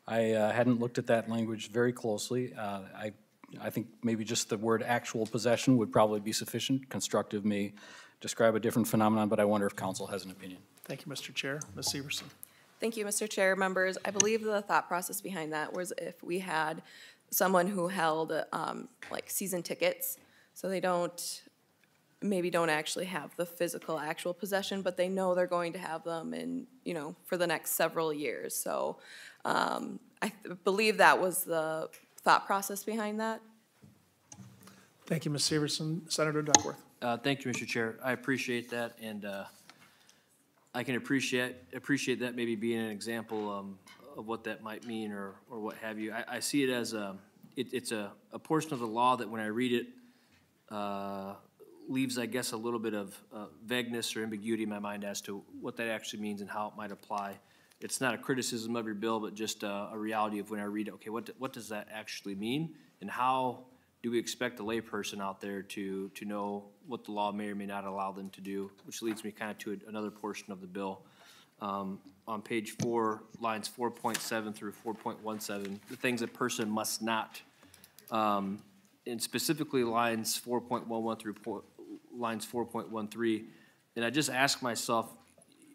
I uh, hadn't looked at that language very closely. Uh, I, I think maybe just the word actual possession would probably be sufficient. Constructive may describe a different phenomenon, but I wonder if counsel has an opinion. Thank you, Mr. Chair. Ms. Severson. Thank you, Mr. Chair, members. I believe the thought process behind that was if we had someone who held um, like season tickets, so they don't, maybe don't actually have the physical actual possession, but they know they're going to have them in, you know, for the next several years. So um, I th- believe that was the thought process behind that. Thank you, Ms. Severson. Senator Duckworth. Uh, Thank you, Mr. Chair. I appreciate that, and uh, I can appreciate, appreciate that maybe being an example um, of what that might mean or, or what have you. I, I see it as a, it- it's a, a portion of the law that when I read it, uh, leaves, I guess, a little bit of uh, vagueness or ambiguity in my mind as to what that actually means and how it might apply. It's not a criticism of your bill, but just a, a reality of when I read it, okay, what, what does that actually mean? And how do we expect a layperson out there to, to know what the law may or may not allow them to do? Which leads me kind of to another portion of the bill. Um, On page four, lines four point seven through four point one seven, the things a person must not um, and specifically lines four point one one through lines four point one three. And I just ask myself,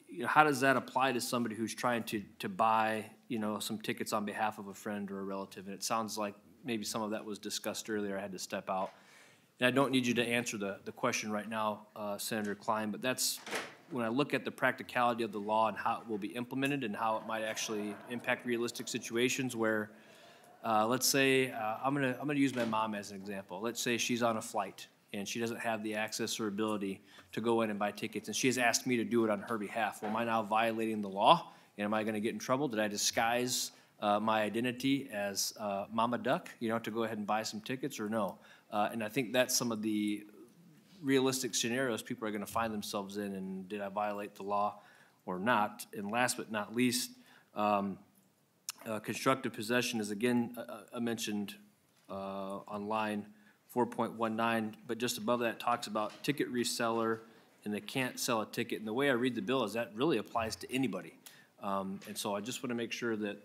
you know, how does that apply to somebody who's trying to, to buy, you know, some tickets on behalf of a friend or a relative? And it sounds like maybe some of that was discussed earlier, I had to step out. And I don't need you to answer the, the question right now, uh, Senator Klein, but that's, when I look at the practicality of the law and how it will be implemented and how it might actually impact realistic situations where, uh, let's say, uh, I'm gonna, I'm gonna use my mom as an example. Let's say she's on a flight and she doesn't have the access or ability to go in and buy tickets, and she has asked me to do it on her behalf. Well, am I now violating the law? And am I gonna get in trouble? Did I disguise uh, my identity as uh, Mama Duck, you know, to go ahead and buy some tickets or no? Uh, and I think that's some of the realistic scenarios people are going to find themselves in, and did I violate the law or not? And last but not least, um, uh, constructive possession is again uh, uh, mentioned uh, on line 4.19, but just above that talks about ticket reseller, and they can't sell a ticket. And the way I read the bill is that really applies to anybody. Um, And so I just want to make sure that,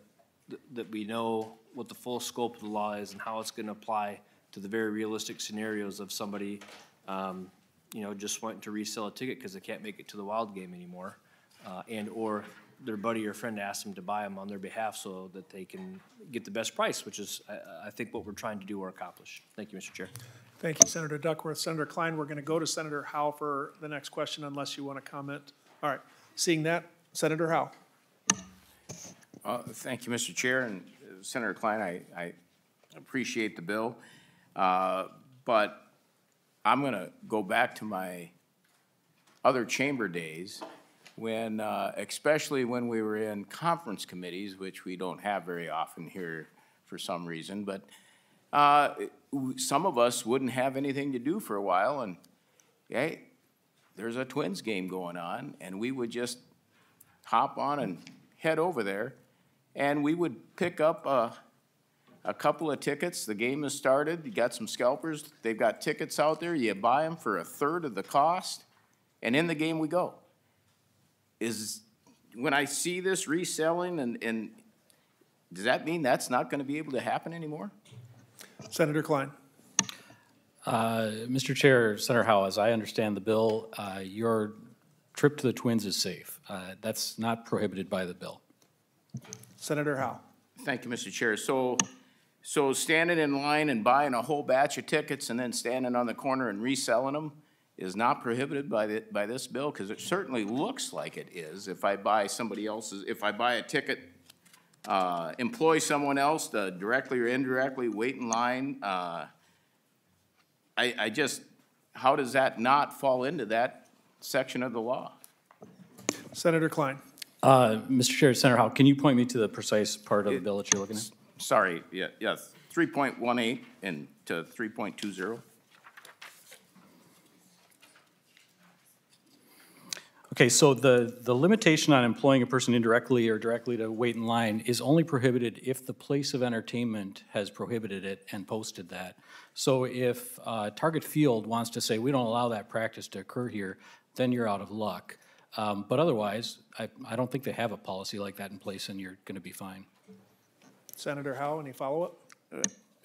that we know what the full scope of the law is and how it's going to apply to the very realistic scenarios of somebody, um, you know, just wanting to resell a ticket because they can't make it to the wild game anymore, uh, and/or their buddy or friend asks them to buy them on their behalf so that they can get the best price, which is, I, I think, what we're trying to do or accomplish. Thank you, Mr. Chair. Thank you, Senator Duckworth. Senator Klein, we're going to go to Senator Howe for the next question unless you want to comment. All right, seeing that, Senator Howe. Uh, Thank you, Mr. Chair, and uh, Senator Klein, I, I appreciate the bill. Uh, But I'm going to go back to my other chamber days when, uh, especially when we were in conference committees, which we don't have very often here for some reason, but uh, some of us wouldn't have anything to do for a while, and, hey, there's a Twins game going on, and we would just hop on and head over there, and we would pick up a, a couple of tickets. The game has started. You got some scalpers. They've got tickets out there. You buy them for a third of the cost, and in the game we go. Is when I see this reselling, and, and does that mean that's not going to be able to happen anymore? Senator Klein. Uh, Mr. Chair, Senator Howe, as I understand the bill, uh, your trip to the Twins is safe. Uh, That's not prohibited by the bill. Senator Howe. Thank you, Mr. Chair. So, so standing in line and buying a whole batch of tickets and then standing on the corner and reselling them is not prohibited by the, by this bill? Because it certainly looks like it is. If I buy somebody else's, if I buy a ticket, uh, employ someone else to directly or indirectly wait in line, uh, I, I just, how does that not fall into that section of the law? Senator Klein. Uh, Mr. Chair, Senator Howe, can you point me to the precise part of the bill that you're looking at? Sorry, yeah, yes, three point one eight and to three point two zero. Okay, so the, the limitation on employing a person indirectly or directly to wait in line is only prohibited if the place of entertainment has prohibited it and posted that. So if uh, Target Field wants to say, we don't allow that practice to occur here, then you're out of luck. Um, But otherwise, I, I don't think they have a policy like that in place, and you're going to be fine. Senator Howe, any follow-up?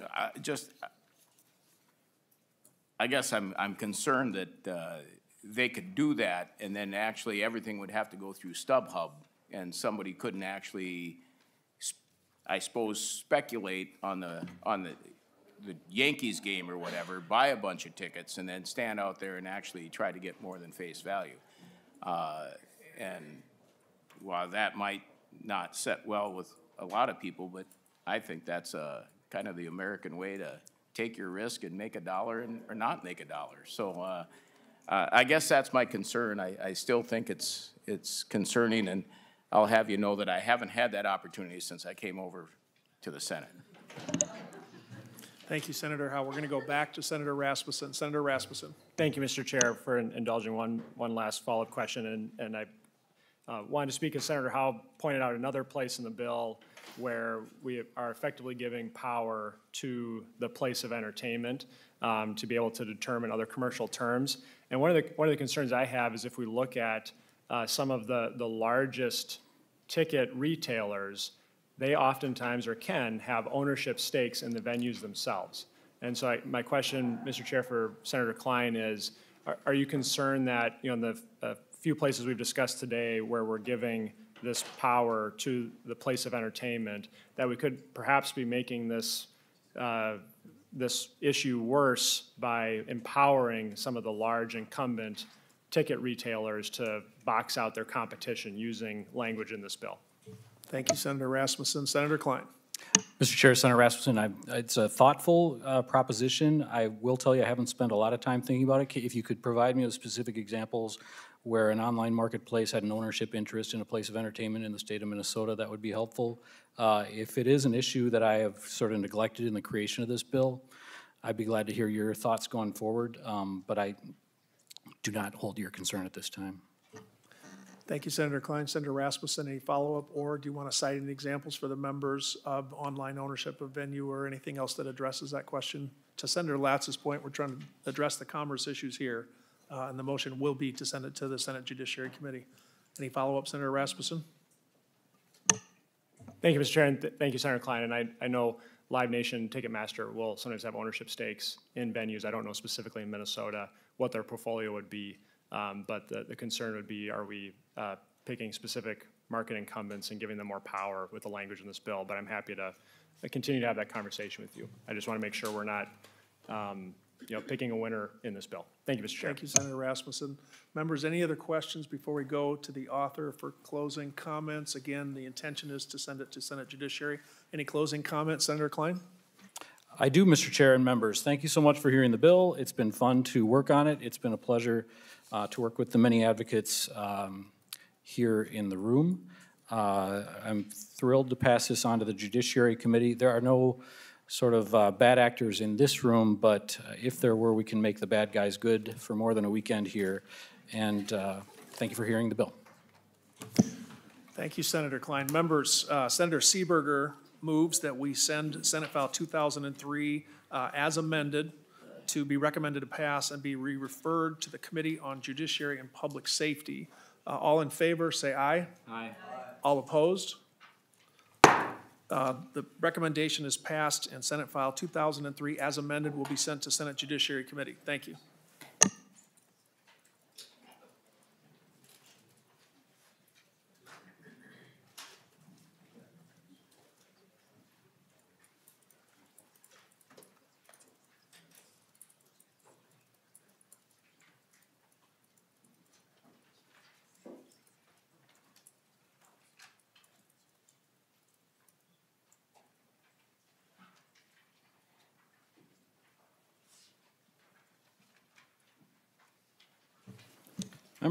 I just, I guess I'm, I'm concerned that uh, they could do that, and then actually everything would have to go through StubHub, and somebody couldn't actually, I suppose, speculate on the, on the, the Yankees game or whatever, buy a bunch of tickets, and then stand out there and actually try to get more than face value. Uh, And while that might not set well with a lot of people, but I think that's uh, kind of the American way to take your risk and make a dollar and, or not make a dollar. So uh, uh, I guess that's my concern. I, I still think it's, it's concerning, and I'll have you know that I haven't had that opportunity since I came over to the Senate. Thank you, Senator Howe. We're going to go back to Senator Rasmussen. Senator Rasmussen. Thank you, Mr. Chair, for indulging one, one last follow-up question. And, and I uh, wanted to speak as Senator Howe pointed out another place in the bill where we are effectively giving power to the place of entertainment um, to be able to determine other commercial terms. And one of the, one of the concerns I have is if we look at uh, some of the, the largest ticket retailers, they oftentimes or can have ownership stakes in the venues themselves. And so I, my question, Mr. Chair, for Senator Klein is, are, are you concerned that, you know, the uh, few places we've discussed today where we're giving this power to the place of entertainment, that we could perhaps be making this, uh, this issue worse by empowering some of the large incumbent ticket retailers to box out their competition using language in this bill? Thank you, Senator Rasmussen. Senator Klein. Mr. Chair, Senator Rasmussen, I, it's a thoughtful uh, proposition. I will tell you, I haven't spent a lot of time thinking about it. If you could provide me with specific examples where an online marketplace had an ownership interest in a place of entertainment in the state of Minnesota, that would be helpful. Uh, If it is an issue that I have sort of neglected in the creation of this bill, I'd be glad to hear your thoughts going forward, um, but I do not hold your concern at this time. Thank you, Senator Klein. Senator Rasmussen, any follow-up? Or do you want to cite any examples for the members of online ownership of venue or anything else that addresses that question? To Senator Latz's point, we're trying to address the commerce issues here, uh, and the motion will be to send it to the Senate Judiciary Committee. Any follow-up, Senator Rasmussen? Thank you, Mr. Chair, and th- thank you, Senator Klein. And I, I know Live Nation Ticketmaster will sometimes have ownership stakes in venues. I don't know specifically in Minnesota what their portfolio would be. Um, But the, the concern would be, are we uh, picking specific market incumbents and giving them more power with the language in this bill? But I'm happy to uh, continue to have that conversation with you. I just want to make sure we're not, um, you know, picking a winner in this bill. Thank you, Mr. Chair. Thank you, Senator Rasmussen. Members, any other questions before we go to the author for closing comments? Again, the intention is to send it to Senate Judiciary. Any closing comments, Senator Klein? I do, Mr. Chair and members. Thank you so much for hearing the bill. It's been fun to work on it. It's been a pleasure uh, to work with the many advocates um, here in the room. Uh, I'm thrilled to pass this on to the Judiciary Committee. There are no sort of uh, bad actors in this room, but uh, if there were, we can make the bad guys good for more than a weekend here. And uh, thank you for hearing the bill. Thank you, Senator Klein. Members, uh, Senator Seeberger moves that we send Senate File 2003 uh, as amended to be recommended to pass and be re-referred to the Committee on Judiciary and Public Safety. Uh, All in favor, say aye. Aye. All opposed? Uh, The recommendation is passed, and Senate File 2003, as amended, will be sent to Senate Judiciary Committee. Thank you.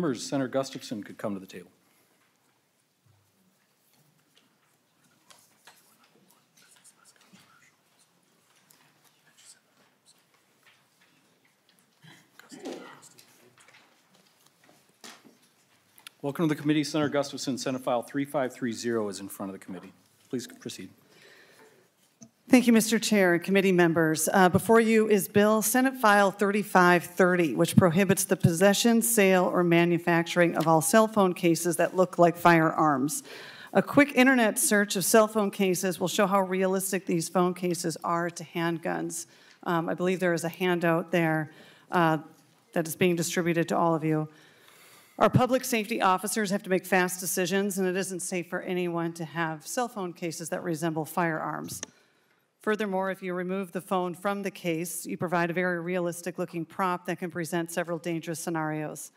Members, Senator Gustafson could come to the table. Welcome to the committee. Senator Gustafson, Senate File 3530 is in front of the committee. Please proceed. Thank you, Mr. Chair and committee members. Uh, Before you is Bill Senate File 3530, which prohibits the possession, sale, or manufacturing of all cell phone cases that look like firearms. A quick internet search of cell phone cases will show how realistic these phone cases are to handguns. Um, I believe there is a handout there uh, that is being distributed to all of you. Our public safety officers have to make fast decisions, and it isn't safe for anyone to have cell phone cases that resemble firearms. Furthermore, if you remove the phone from the case, you provide a very realistic-looking prop that can present several dangerous scenarios.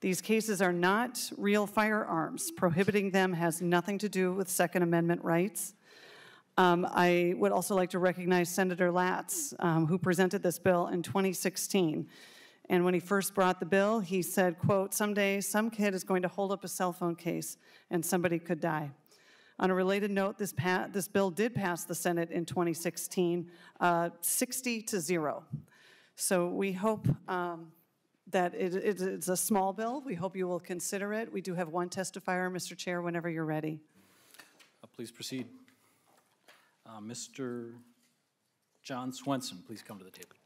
These cases are not real firearms. Prohibiting them has nothing to do with Second Amendment rights. Um, I would also like to recognize Senator Latz, um, who presented this bill in 2016. And when he first brought the bill, he said, quote, "Someday, some kid is going to hold up a cell phone case and somebody could die." On a related note, this, this bill did pass the Senate in 2016, uh, 60 to 0. So we hope um, that it, it- it's a small bill. We hope you will consider it. We do have one testifier, Mr. Chair, whenever you're ready. Uh, Please proceed. Uh, Mr. John Swenson, please come to the table.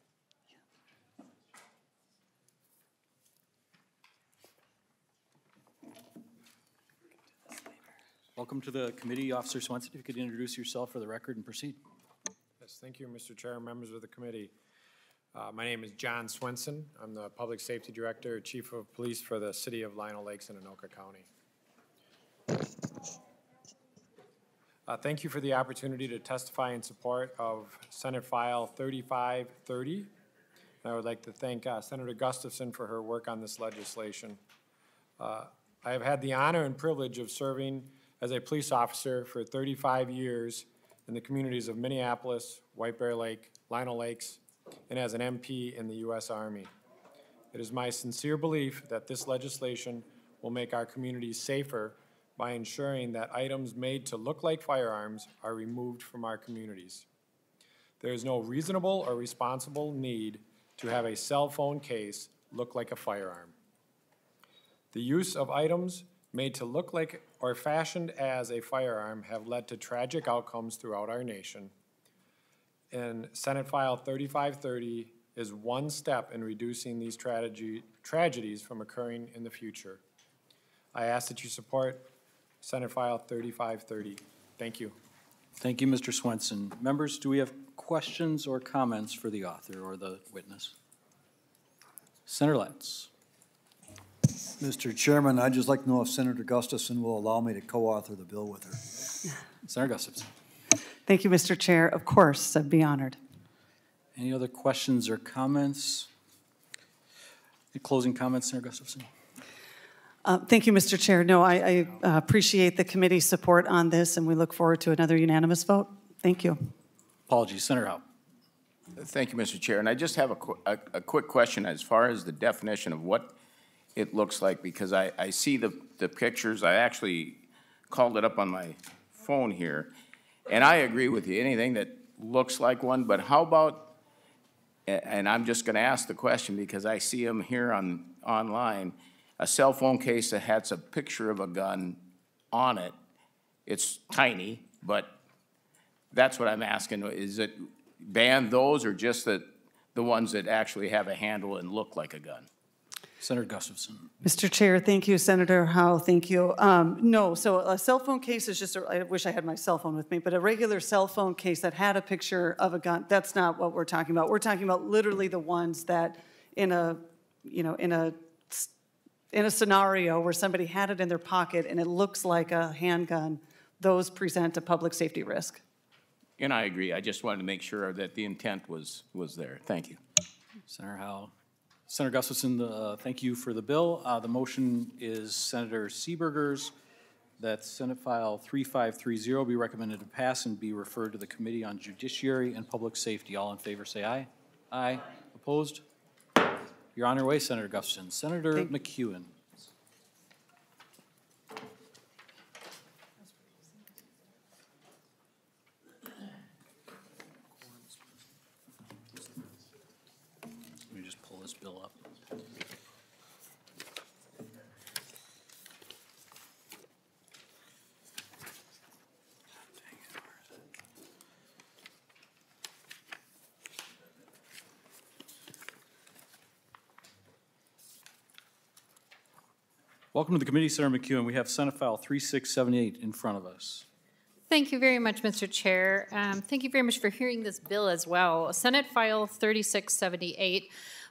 Welcome to the committee, Officer Swenson. If you could introduce yourself for the record and proceed. Yes, thank you, Mr. Chair, members of the committee. Uh, My name is John Swenson. I'm the Public Safety Director, Chief of Police for the City of Lino Lakes in Anoka County. Uh, Thank you for the opportunity to testify in support of Senate File 3530. And I would like to thank uh, Senator Gustafson for her work on this legislation. Uh, I have had the honor and privilege of serving as a police officer for 35 years in the communities of Minneapolis, White Bear Lake, Lino Lakes, and as an MP in the U.S. Army. It is my sincere belief that this legislation will make our communities safer by ensuring that items made to look like firearms are removed from our communities. There is no reasonable or responsible need to have a cell phone case look like a firearm. The use of items made to look like or fashioned as a firearm have led to tragic outcomes throughout our nation. And Senate File 3530 is one step in reducing these tragedy, tragedies from occurring in the future. I ask that you support Senate File 3530. Thank you. Thank you, Mr. Swenson. Members, do we have questions or comments for the author or the witness? Senator Latz. Mr. Chairman, I'd just like to know if Senator Gustafson will allow me to co-author the bill with her. Senator Gustafson. Thank you, Mr. Chair. Of course, I'd be honored. Any other questions or comments? Any closing comments, Senator Gustafson? Uh, Thank you, Mr. Chair. No, I I, uh, appreciate the committee's support on this, and we look forward to another unanimous vote. Thank you. Apologies, Senator Howe. Thank you, Mr. Chair. And I just have a, qu- a, a quick question as far as the definition of what it looks like, because I, I see the, the pictures. I actually called it up on my phone here. And I agree with you, anything that looks like one, but how about, and I'm just gonna ask the question because I see them here on, online, a cell phone case that has a picture of a gun on it. It's tiny, but that's what I'm asking. Is it ban those or just that, the ones that actually have a handle and look like a gun? Senator Gustafson. Mr. Chair, thank you. Senator Howe, thank you. Um, No, so a cell phone case is just, a- I wish I had my cell phone with me, but a regular cell phone case that had a picture of a gun, that's not what we're talking about. We're talking about literally the ones that in a, you know, in a, in a scenario where somebody had it in their pocket and it looks like a handgun, those present a public safety risk. And I agree. I just wanted to make sure that the intent was, was there. Thank you. Senator Howe. Senator Gustafson, uh, thank you for the bill. Uh, The motion is Senator Seeberger's that Senate File 3530 be recommended to pass and be referred to the Committee on Judiciary and Public Safety. All in favor, say aye. Aye. Opposed? You're on your way, Senator Gustafson. Senator Thank- McEwen. Let me just pull this bill up. Welcome to the committee, Senator McEwen. We have Senate File 3678 in front of us. Thank you very much, Mr. Chair. Um, Thank you very much for hearing this bill as well. Senate File 3678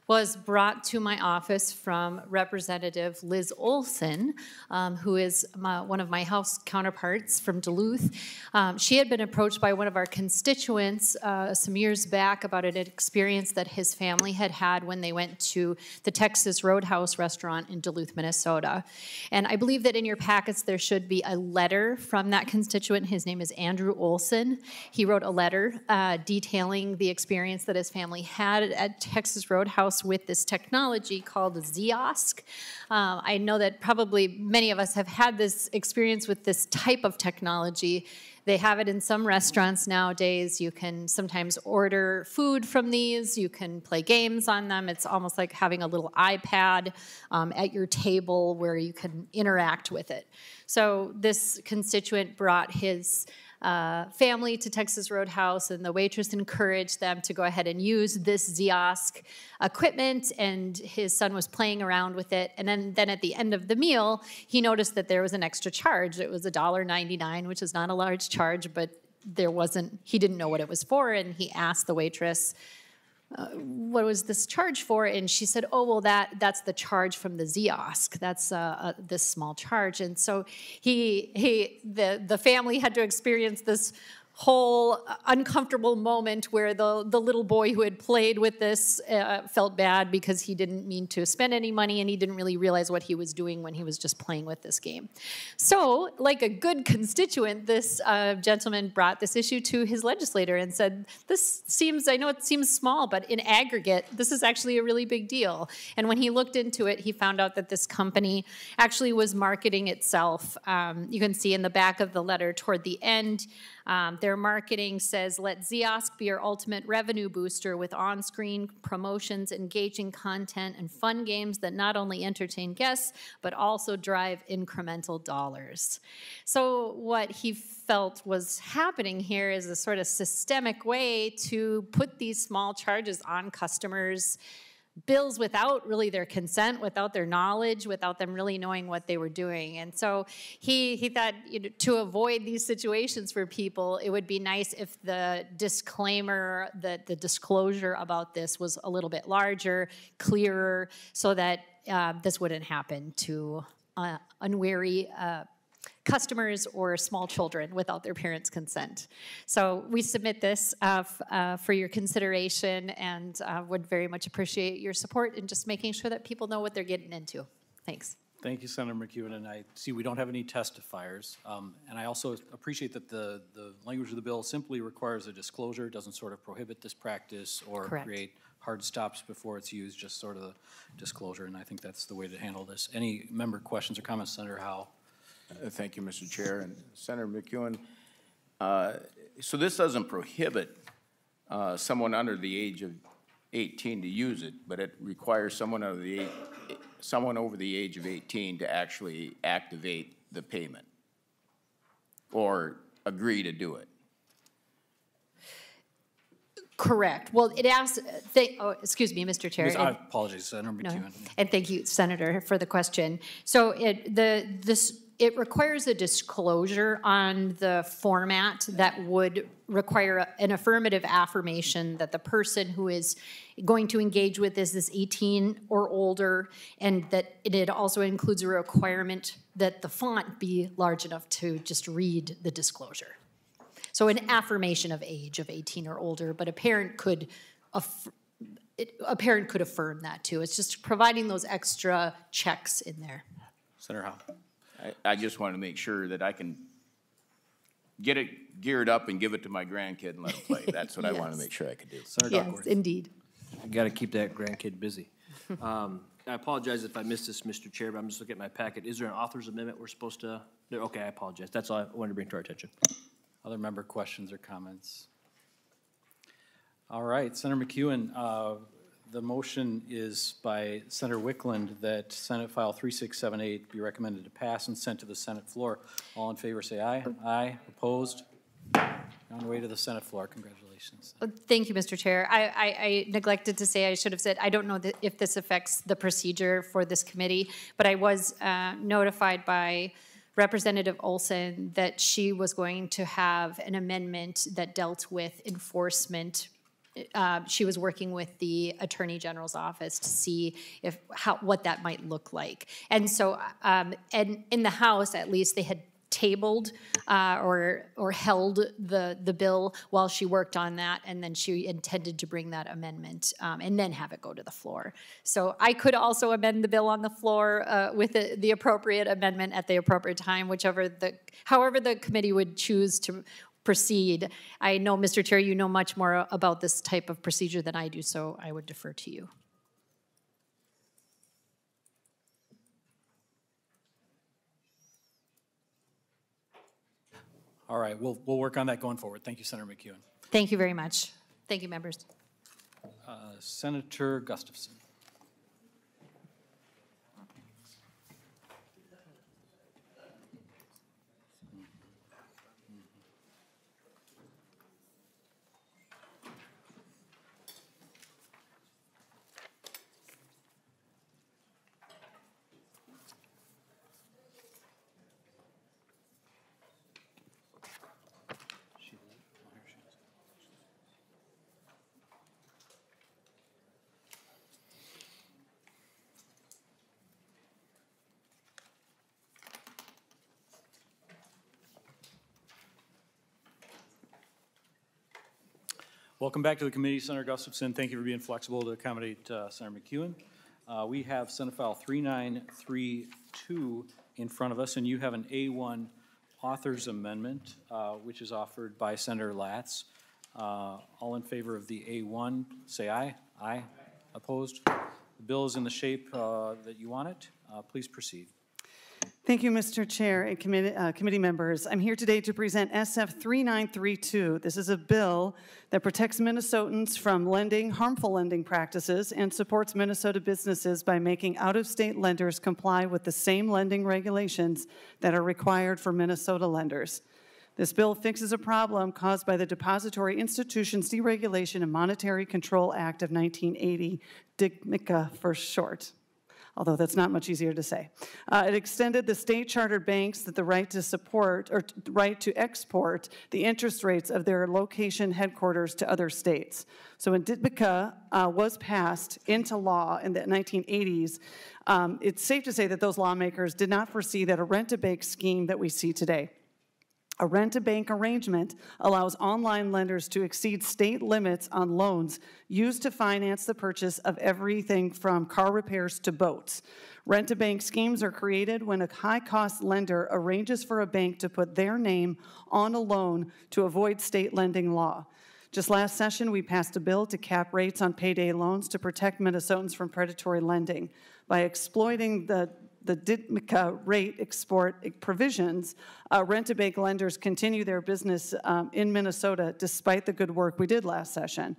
was brought to my office from Representative Liz Olson, um, who is my- one of my House counterparts from Duluth. Um, She had been approached by one of our constituents uh, some years back about an experience that his family had had when they went to the Texas Roadhouse restaurant in Duluth, Minnesota. And I believe that in your packets, there should be a letter from that constituent. His name is Andrew Olson. He wrote a letter uh, detailing the experience that his family had at Texas Roadhouse with this technology called Ziosk. Uh, I know that probably many of us have had this experience with this type of technology. They have it in some restaurants nowadays. You can sometimes order food from these. You can play games on them. It's almost like having a little iPad um, at your table where you can interact with it. So this constituent brought his uh, family to Texas Roadhouse, and the waitress encouraged them to go ahead and use this Ziosk equipment, and his son was playing around with it. And then, then at the end of the meal, he noticed that there was an extra charge. It was $1.99, which is not a large charge, but there wasn't, he didn't know what it was for, and he asked the waitress, uh, what was this charge for? And she said, oh, well, that, that's the charge from the Ziosk. That's uh, uh, this small charge. And so he, he, the, the family had to experience this whole uncomfortable moment where the, the little boy who had played with this uh, felt bad because he didn't mean to spend any money and he didn't really realize what he was doing when he was just playing with this game. So, like a good constituent, this uh, gentleman brought this issue to his legislator and said, This seems, I know it seems small, but in aggregate, this is actually a really big deal. And when he looked into it, he found out that this company actually was marketing itself. Um, you can see in the back of the letter toward the end, um, their marketing says, let Ziosk be your ultimate revenue booster with on screen promotions, engaging content, and fun games that not only entertain guests, but also drive incremental dollars. So, what he felt was happening here is a sort of systemic way to put these small charges on customers bills without really their consent, without their knowledge, without them really knowing what they were doing. And so he, he thought you know, to avoid these situations for people, it would be nice if the disclaimer, the, the disclosure about this was a little bit larger, clearer, so that uh, this wouldn't happen to uh, unwary uh, customers or small children without their parents' consent. So we submit this uh, uh, for your consideration and uh, would very much appreciate your support in just making sure that people know what they're getting into. Thanks. Thank you, Senator McEwen, and I see we don't have any testifiers. Um, And I also appreciate that the, the language of the bill simply requires a disclosure, It doesn't sort of prohibit this practice or Correct. create hard stops before it's used, just sort of the disclosure, and I think that's the way to handle this. Any member questions or comments, Senator Howe? Thank you, Mr. Chair. And Senator McEwen, uh, so this doesn't prohibit uh, someone under the age of 18 to use it, but it requires someone over the, eight- someone over the age of 18 to actually activate the payment or agree to do it. Correct. Well, it asks, thank, oh, excuse me, Mr. Chair. Miss- I It- apologize, Senator No. McEwen. And thank you, Senator, for the question. So it, the, this, it requires a disclosure on the format that would require an affirmative affirmation that the person who is going to engage with this is 18 or older, and that it also includes a requirement that the font be large enough to just read the disclosure. So an affirmation of age of 18 or older, but a parent could, it- a parent could affirm that too. It's just providing those extra checks in there. Senator Howe. I, I just want to make sure that I can get it geared up and give it to my grandkid and let him play. That's what I want to Yes. make sure I can do. Yes, indeed. I Got to keep that grandkid busy. Um, I apologize if I missed this, Mr. Chair, but I'm just looking at my packet. Is there an author's amendment we're supposed to, no, okay, I apologize. That's all I wanted to bring to our attention. Other member questions or comments? All right, Senator McEwen, uh, the motion is by Senator Wiklund that Senate File 3678 be recommended to pass and sent to the Senate floor. All in favor, say aye. Aye. Opposed? On the way to the Senate floor. Congratulations. Thank you, Mr. Chair. I, I, I neglected to say, I should have said, I don't know if this affects the procedure for this committee, but I was uh, notified by Representative Olson that she was going to have an amendment that dealt with enforcement. Uh, She was working with the Attorney General's office to see if, how, what that might look like. And so, um, and in the House, at least, they had tabled uh, or, or held the, the bill while she worked on that, and then she intended to bring that amendment um, and then have it go to the floor. So I could also amend the bill on the floor uh, with the, the appropriate amendment at the appropriate time, whichever the, however the committee would choose to proceed. I know, Mr. Chair, you know much more about this type of procedure than I do, so I would defer to you. All right, we'll, we'll work on that going forward. Thank you, Senator McEwen. Thank you very much. Thank you, members. Uh, Senator Gustafson. Welcome back to the committee, Senator Gustafson. Thank you for being flexible to accommodate uh, Senator McEwen. Uh, We have Senate File 3932 in front of us, and you have an A1 Authors Amendment, uh, which is offered by Senator Latz. Uh, All in favor of the A1, say aye. Aye. Opposed? The bill is in the shape uh, that you want it. Uh, Please proceed. Thank you, Mr. Chair and committee, uh, committee members. I'm here today to present SF 3932. This is a bill that protects Minnesotans from lending, harmful lending practices, and supports Minnesota businesses by making out-of-state lenders comply with the same lending regulations that are required for Minnesota lenders. This bill fixes a problem caused by the Depository Institutions Deregulation and Monetary Control Act of 1980, DIDMCA for short. Although that's not much easier to say. Uh, It extended the state chartered banks that the right to support, or right to export the interest rates of their location headquarters to other states. So when DIDMCA uh, was passed into law in the 1980s, um, it's safe to say that those lawmakers did not foresee that a rent-a-bank scheme that we see today. A rent-a-bank arrangement allows online lenders to exceed state limits on loans used to finance the purchase of everything from car repairs to boats. Rent-a-bank schemes are created when a high-cost lender arranges for a bank to put their name on a loan to avoid state lending law. Just last session, we passed a bill to cap rates on payday loans to protect Minnesotans from predatory lending. By exploiting the the DIDMCA rate export provisions, uh, rent-a-bank lenders continue their business um, in Minnesota despite the good work we did last session.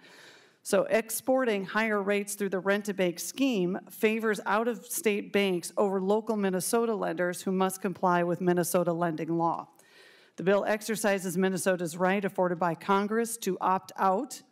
So exporting higher rates through the rent-a-bank scheme favors out-of-state banks over local Minnesota lenders who must comply with Minnesota lending law. The bill exercises Minnesota's right afforded by Congress to opt out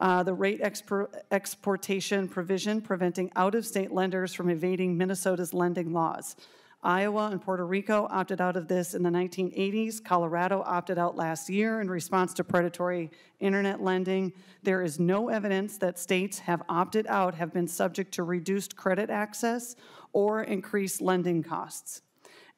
uh, the rate expor- exportation provision preventing out-of-state lenders from evading Minnesota's lending laws. Iowa and Puerto Rico opted out of this in the 1980s. Colorado opted out last year in response to predatory internet lending. There is no evidence that states have opted out have been subject to reduced credit access or increased lending costs.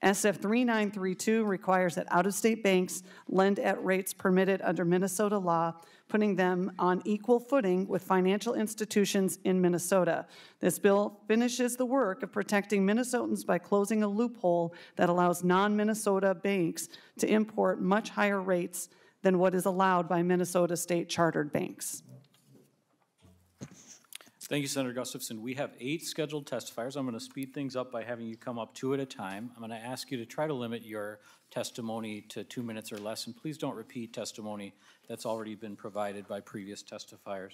SF 3932 requires that out-of-state banks lend at rates permitted under Minnesota law, putting them on equal footing with financial institutions in Minnesota. This bill finishes the work of protecting Minnesotans by closing a loophole that allows non-Minnesota banks to import much higher rates than what is allowed by Minnesota state chartered banks. Thank you, Senator Gustafson. We have eight scheduled testifiers. I'm going to speed things up by having you come up two at a time. I'm going to ask you to try to limit your testimony to two minutes or less, and please don't repeat testimony that's already been provided by previous testifiers.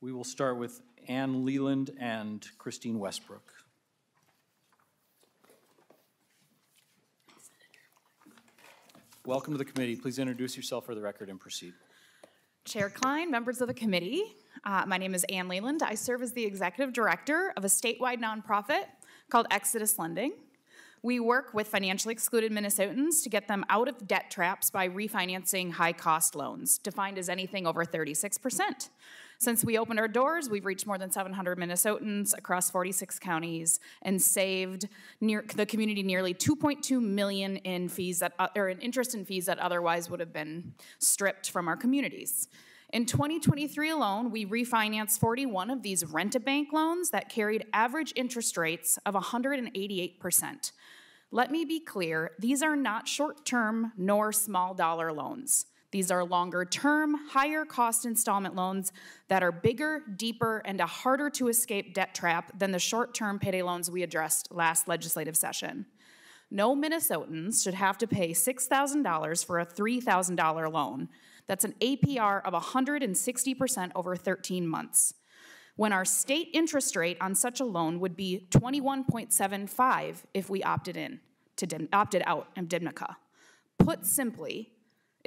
We will start with Ann Leland and Christine Westbrook. Welcome to the committee. Please introduce yourself for the record and proceed. Chair Klein, members of the committee, uh, my name is Ann Leland. I serve as the executive director of a statewide nonprofit called Exodus Lending. We work with financially excluded Minnesotans to get them out of debt traps by refinancing high cost loans, defined as anything over 36%. Since we opened our doors, we've reached more than 700 Minnesotans across 46 counties and saved near, the community nearly 2.2 million in fees that, uh, or in interest and fees that otherwise would have been stripped from our communities. In 2023 alone, we refinanced 41 of these rent-a-bank loans that carried average interest rates of 188%. Let me be clear, these are not short-term nor small dollar loans. These are longer term, higher cost installment loans that are bigger, deeper, and a harder to escape debt trap than the short term payday loans we addressed last legislative session. No Minnesotans should have to pay $6,000 for a $3,000 loan. That's an APR of 160% over 13 months. When our state interest rate on such a loan would be 21.75 if we opted in to opted out of DIDMCA. Put simply,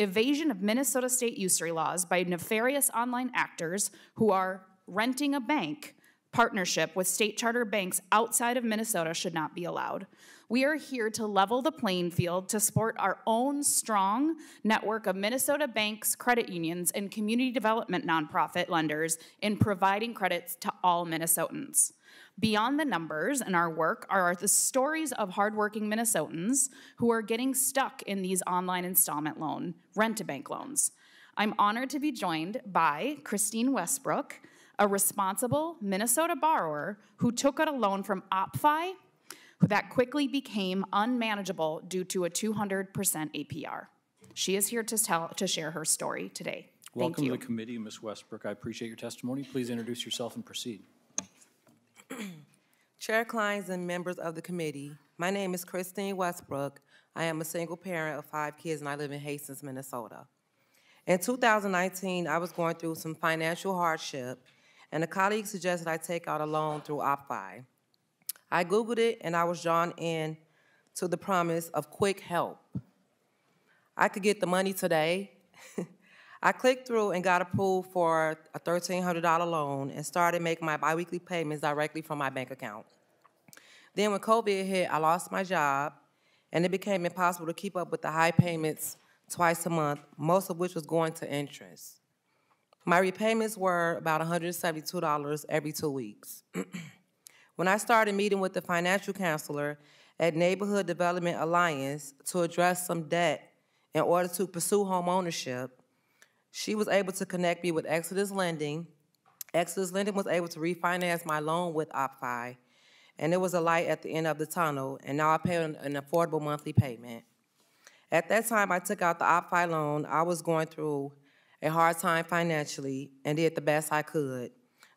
evasion of Minnesota state usury laws by nefarious online actors who are renting a bank partnership with state charter banks outside of Minnesota should not be allowed. We are here to level the playing field to support our own strong network of Minnesota banks, credit unions, and community development nonprofit lenders in providing credits to all Minnesotans. Beyond the numbers in our work are the stories of hardworking Minnesotans who are getting stuck in these online installment loan, rent-to-bank loans. I'm honored to be joined by Christine Westbrook, a responsible Minnesota borrower who took out a loan from OppFi that quickly became unmanageable due to a 200% APR. She is here to tell to share her story today. Welcome to the committee, Ms. Westbrook. I appreciate your testimony. Please introduce yourself and proceed. Chair Kleins and members of the committee, my name is Christine Westbrook. I am a single parent of five kids and I live in Hastings, Minnesota. In 2019, I was going through some financial hardship and a colleague suggested I take out a loan through OppFi. I Googled it and I was drawn in to the promise of quick help. I could get the money today. I clicked through and got approved for a $1,300 loan and started making my biweekly payments directly from my bank account. Then when COVID hit, I lost my job, and it became impossible to keep up with the high payments twice a month, most of which was going to interest. My repayments were about $172 every two weeks. when I started meeting with the financial counselor at Neighborhood Development Alliance to address some debt in order to pursue home ownership, she was able to connect me with Exodus Lending. Exodus Lending was able to refinance my loan with OppFi, and there was a light at the end of the tunnel, and now I pay an an affordable monthly payment. At that time I took out the OppFi loan, I was going through a hard time financially and did the best I could.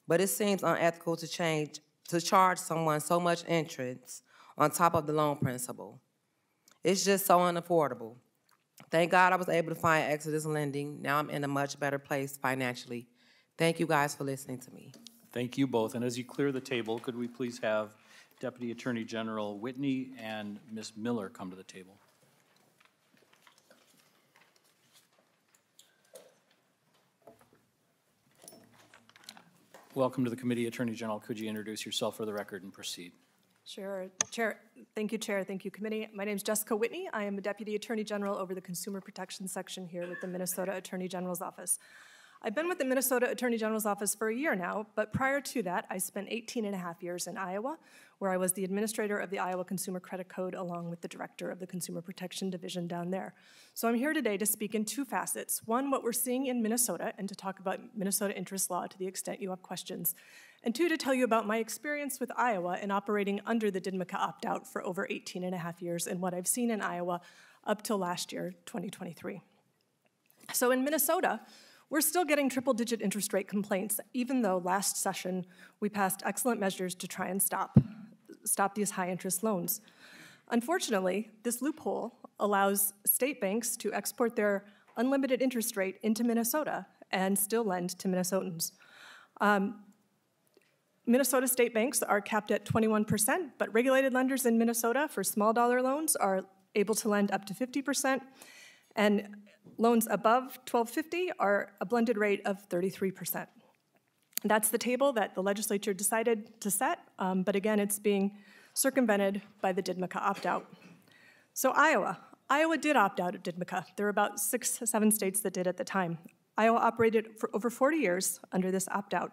But it seems unethical to change, to charge someone so much interest on top of the loan principal. It's just so unaffordable. Thank God I was able to find Exodus Lending. Now I'm in a much better place financially. Thank you guys for listening to me. Thank you both. And as you clear the table, could we please have Deputy Attorney General Whitney and Ms. Miller come to the table? Welcome to the committee, Attorney General. Could you introduce yourself for the record and proceed? Sure. Chair, thank you, Chair. Thank you, Committee. My name is Jessica Whitney. I am a Deputy Attorney General over the Consumer Protection Section here with the Minnesota Attorney General's Office. I've been with the Minnesota Attorney General's Office for a year now, but prior to that, I spent 18 and a half years in Iowa, where I was the administrator of the Iowa Consumer Credit Code along with the director of the Consumer Protection Division down there. So I'm here today to speak in two facets. One, what we're seeing in Minnesota, and to talk about Minnesota interest law to the extent you have questions. And two, to tell you about my experience with Iowa in operating under the DIDMCA opt-out for over 18 and a half years and what I've seen in Iowa up till last year, 2023. So in Minnesota, we're still getting triple-digit interest rate complaints, even though last session we passed excellent measures to try and stop, stop these high-interest loans. Unfortunately, this loophole allows state banks to export their unlimited interest rate into Minnesota and still lend to Minnesotans. Um, Minnesota state banks are capped at 21%, but regulated lenders in Minnesota for small dollar loans are able to lend up to 50%, and loans above 1250 are a blended rate of 33%. That's the table that the legislature decided to set, um, but again, it's being circumvented by the DIDMCA opt-out. So Iowa, Iowa did opt out of DIDMCA. There were about six, seven states that did at the time. Iowa operated for over 40 years under this opt-out.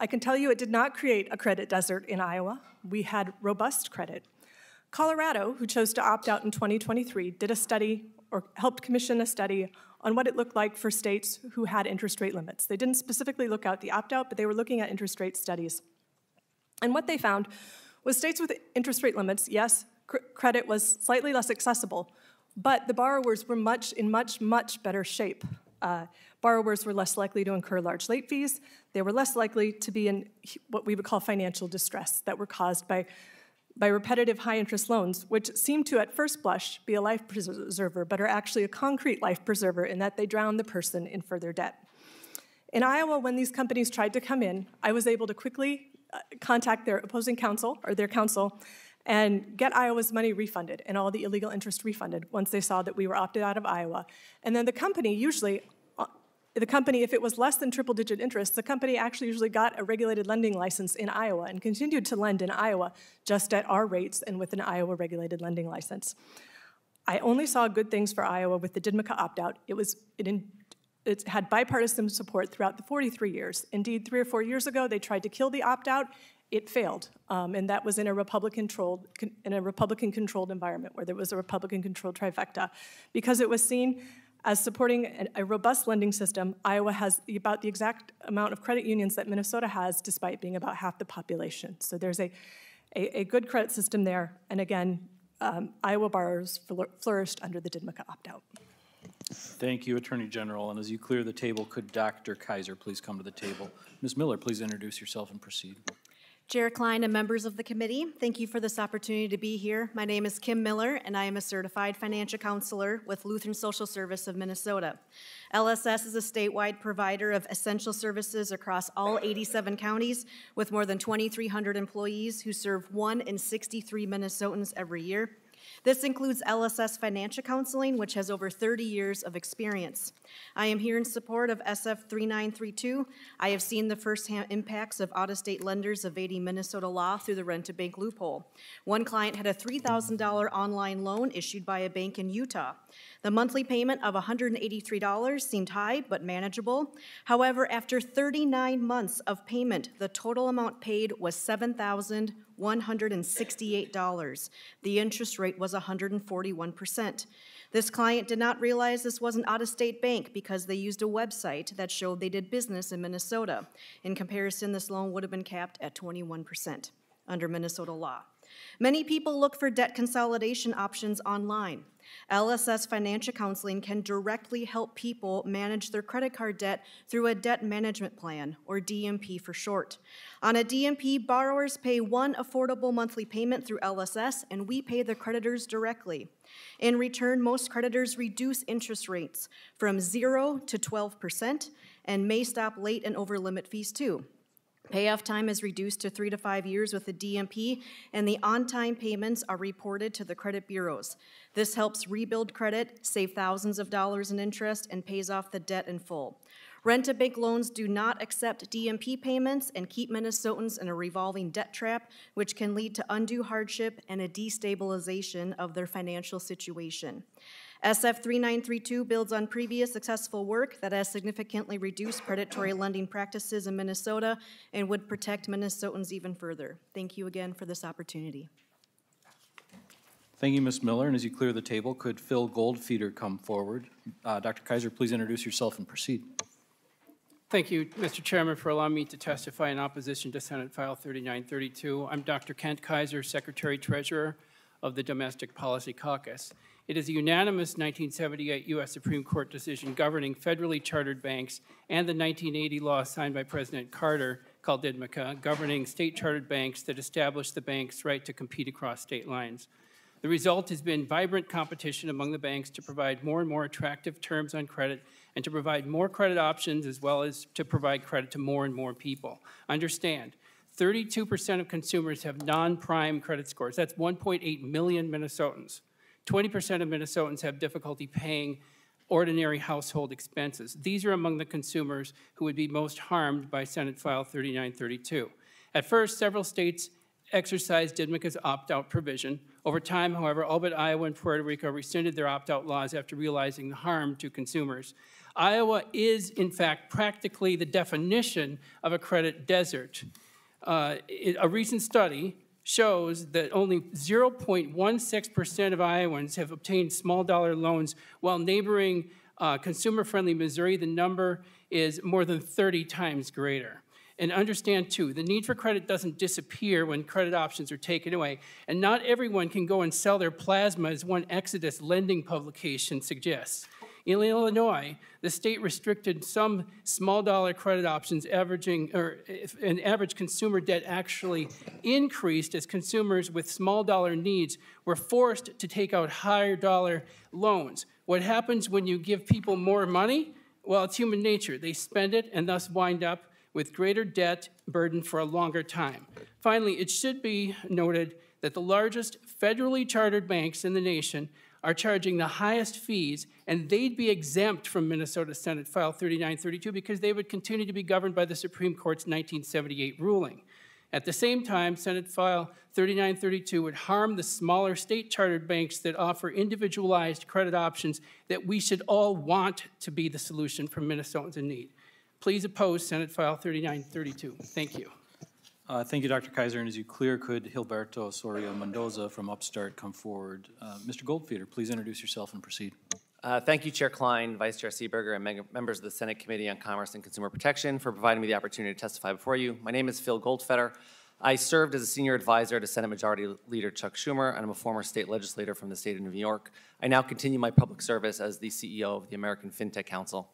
I can tell you it did not create a credit desert in Iowa. We had robust credit. Colorado, who chose to opt out in 2023, did a study or helped commission a study on what it looked like for states who had interest rate limits. They didn't specifically look at the opt out, but they were looking at interest rate studies. And what they found was states with interest rate limits, yes, cr credit was slightly less accessible, but the borrowers were much in much, much better shape. Uh, borrowers were less likely to incur large late fees. They were less likely to be in what we would call financial distress that were caused by, by repetitive high interest loans, which seem to, at first blush, be a life preserver, but are actually a concrete life preserver in that they drown the person in further debt. In Iowa, when these companies tried to come in, I was able to quickly uh, contact their opposing counsel or their counsel and get Iowa's money refunded and all the illegal interest refunded once they saw that we were opted out of Iowa. And then the company usually, the company, if it was less than triple digit interest, the company actually usually got a regulated lending license in Iowa and continued to lend in Iowa just at our rates and with an Iowa regulated lending license. I only saw good things for Iowa with the DIDMCA opt out. It was, it, in, it had bipartisan support throughout the 43 years. Indeed, three or four years ago, they tried to kill the opt out it failed, um, and that was in a Republican-controlled in a Republican-controlled environment where there was a Republican-controlled trifecta, because it was seen as supporting a, robust lending system. Iowa has about the exact amount of credit unions that Minnesota has, despite being about half the population. So there's a a, a good credit system there, and again, um, Iowa borrowers flourished under the DIDMCA opt-out. Thank you, Attorney General. And as you clear the table, could Dr. Kaiser please come to the table? Ms. Miller, please introduce yourself and proceed. Chair Klein and members of the committee, thank you for this opportunity to be here. My name is Kim Miller, and I am a certified financial counselor with Lutheran Social Service of Minnesota. LSS is a statewide provider of essential services across all 87 counties with more than 2,300 employees who serve one in 63 Minnesotans every year. This includes LSS Financial Counseling, which has over 30 years of experience. I am here in support of SF 3932. I have seen the firsthand impacts of out-of-state lenders evading Minnesota law through the rent-a-bank loophole. One client had a $3,000 online loan issued by a bank in Utah. The monthly payment of $183 seemed high but manageable. However, after 39 months of payment, the total amount paid was $7,168. The interest rate was 141%. This client did not realize this was an out-of-state bank because they used a website that showed they did business in Minnesota. In comparison, this loan would have been capped at 21% under Minnesota law. Many people look for debt consolidation options online. LSS Financial Counseling can directly help people manage their credit card debt through a debt management plan, or DMP for short. On a DMP, borrowers pay one affordable monthly payment through LSS, and we pay the creditors directly. In return, most creditors reduce interest rates from 0 to 12% and may stop late and over limit fees too. Payoff time is reduced to three to five years with the DMP, and the on-time payments are reported to the credit bureaus. This helps rebuild credit, save thousands of dollars in interest, and pays off the debt in full. Rent-a-bank loans do not accept DMP payments and keep Minnesotans in a revolving debt trap, which can lead to undue hardship and a destabilization of their financial situation. SF 3932 builds on previous successful work that has significantly reduced predatory lending practices in Minnesota and would protect Minnesotans even further. Thank you again for this opportunity. Thank you, Ms. Miller. And as you clear the table, could Phil Goldfeder come forward? Uh, Dr. Kaiser, please introduce yourself and proceed. Thank you, Mr. Chairman, for allowing me to testify in opposition to Senate File 3932. I'm Dr. Kent Kaiser, Secretary Treasurer of the Domestic Policy Caucus. It is a unanimous 1978 U.S. Supreme Court decision governing federally chartered banks and the 1980 law signed by President Carter called DIDMCA, governing state chartered banks that established the bank's right to compete across state lines. The result has been vibrant competition among the banks to provide more and more attractive terms on credit and to provide more credit options as well as to provide credit to more and more people. Understand, 32% of consumers have non-prime credit scores. That's 1.8 million Minnesotans. 20% of Minnesotans have difficulty paying ordinary household expenses. These are among the consumers who would be most harmed by Senate File 3932. At first, several states exercised DIDMCA's opt-out provision. Over time, however, all but Iowa and Puerto Rico rescinded their opt-out laws after realizing the harm to consumers. Iowa is, in fact, practically the definition of a credit desert. Uh, a recent study shows that only 0.16% of Iowans have obtained small dollar loans, while neighboring uh, consumer friendly Missouri, the number is more than 30 times greater. And understand too, the need for credit doesn't disappear when credit options are taken away. And not everyone can go and sell their plasma, as one Exodus lending publication suggests. In Illinois, the state restricted some small dollar credit options averaging, or an average consumer debt actually increased as consumers with small dollar needs were forced to take out higher dollar loans. What happens when you give people more money? Well, it's human nature. They spend it and thus wind up with greater debt burden for a longer time. Finally, it should be noted that the largest federally chartered banks in the nation are charging the highest fees, and they'd be exempt from Minnesota Senate File 3932 because they would continue to be governed by the Supreme Court's 1978 ruling. At the same time, Senate File 3932 would harm the smaller state chartered banks that offer individualized credit options that we should all want to be the solution for Minnesotans in need. Please oppose Senate File 3932. Thank you. Uh, Thank you, Dr. Kaiser. And as you clear, could Gilberto Soria Mendoza from Upstart come forward? Uh, Mr. Goldfeder, please introduce yourself and proceed. Uh, Thank you, Chair Klein, Vice Chair Seeberger, and mem- members of the Senate Committee on Commerce and Consumer Protection for providing me the opportunity to testify before you. My name is Phil Goldfeder. I served as a senior advisor to Senate Majority Leader Chuck Schumer, and I'm a former state legislator from the state of New York. I now continue my public service as the CEO of the American FinTech Council.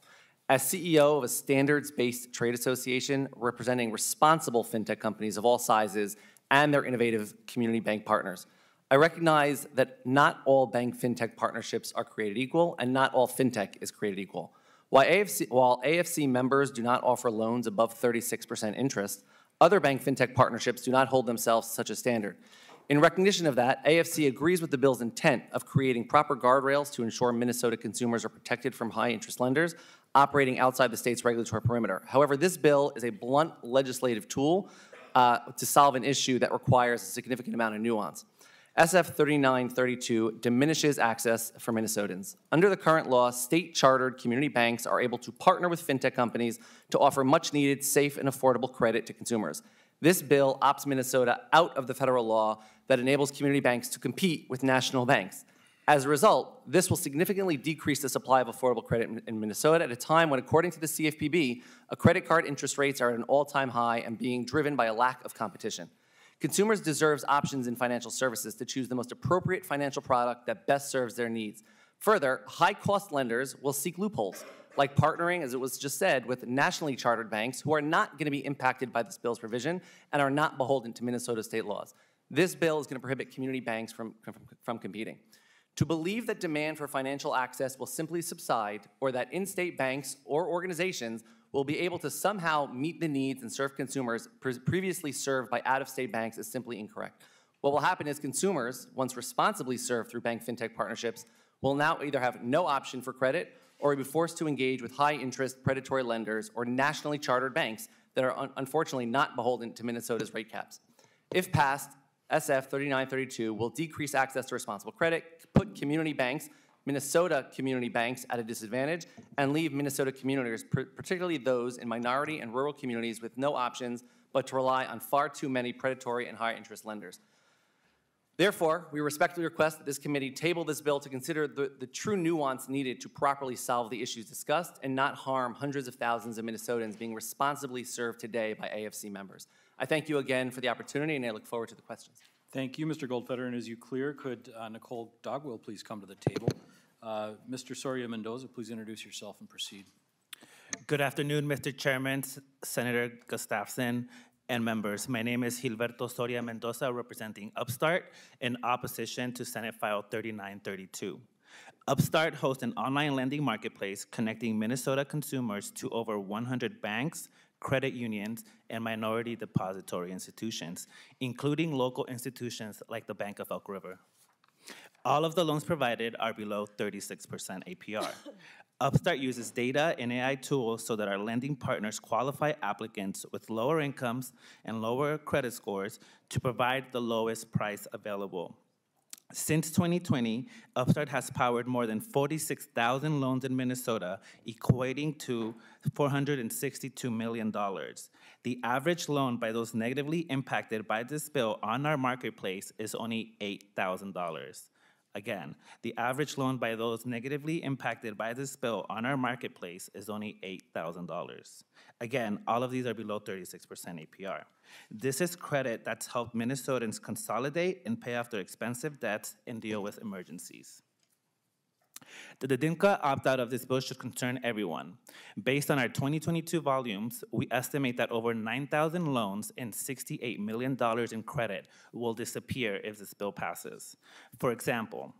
As CEO of a standards-based trade association representing responsible fintech companies of all sizes and their innovative community bank partners, I recognize that not all bank fintech partnerships are created equal and not all fintech is created equal. While AFC, while AFC members do not offer loans above 36% interest, other bank fintech partnerships do not hold themselves such a standard. In recognition of that, AFC agrees with the bill's intent of creating proper guardrails to ensure Minnesota consumers are protected from high-interest lenders operating outside the state's regulatory perimeter. However, this bill is a blunt legislative tool uh, to solve an issue that requires a significant amount of nuance. SF 3932 diminishes access for Minnesotans. Under the current law, state chartered community banks are able to partner with fintech companies to offer much needed, safe, and affordable credit to consumers. This bill opts Minnesota out of the federal law that enables community banks to compete with national banks. As a result, this will significantly decrease the supply of affordable credit in- in Minnesota at a time when, according to the CFPB, a credit card interest rates are at an all-time high and being driven by a lack of competition. Consumers deserves options in financial services to choose the most appropriate financial product that best serves their needs. Further, high-cost lenders will seek loopholes, like partnering, as it was just said, with nationally chartered banks who are not going to be impacted by this bill's provision and are not beholden to Minnesota state laws. This bill is going to prohibit community banks from, from, from competing. To believe that demand for financial access will simply subside or that in-state banks or organizations will be able to somehow meet the needs and serve consumers pre- previously served by out-of-state banks is simply incorrect. What will happen is consumers, once responsibly served through bank fintech partnerships, will now either have no option for credit or be forced to engage with high-interest predatory lenders or nationally chartered banks that are un- unfortunately not beholden to Minnesota's rate caps. If passed, SF 3932 will decrease access to responsible credit, put community banks, Minnesota community banks at a disadvantage, and leave Minnesota communities, par- particularly those in minority and rural communities with no options but to rely on far too many predatory and high-interest lenders. Therefore, we respectfully request that this committee table this bill to consider the, the true nuance needed to properly solve the issues discussed and not harm hundreds of thousands of Minnesotans being responsibly served today by AFC members. I thank you again for the opportunity, and I look forward to the questions. Thank you, Mr. Goldfeder, and as you clear, could uh, Nicole Dogwell please come to the table? Uh, Mr. Soria Mendoza, please introduce yourself and proceed. Good afternoon, Mr. Chairman, Senator Gustafson, and members. My name is Gilberto Soria Mendoza, representing Upstart in opposition to Senate File 3932. Upstart hosts an online lending marketplace connecting Minnesota consumers to over 100 banks, credit unions, and minority depository institutions, including local institutions like the Bank of Elk River. All of the loans provided are below 36% APR. Upstart uses data and AI tools so that our lending partners qualify applicants with lower incomes and lower credit scores to provide the lowest price available. Since 2020, Upstart has powered more than 46,000 loans in Minnesota, equating to $462 million. The average loan by those negatively impacted by this bill on our marketplace is only $8,000. Again, the average loan by those negatively impacted by this bill on our marketplace is only $8,000. Again, all of these are below 36% APR. This is credit that's helped Minnesotans consolidate and pay off their expensive debts and deal with emergencies. The DIDMCA opt-out of this bill should concern everyone. Based on our 2022 volumes, we estimate that over 9,000 loans and $68 million in credit will disappear if this bill passes. For example,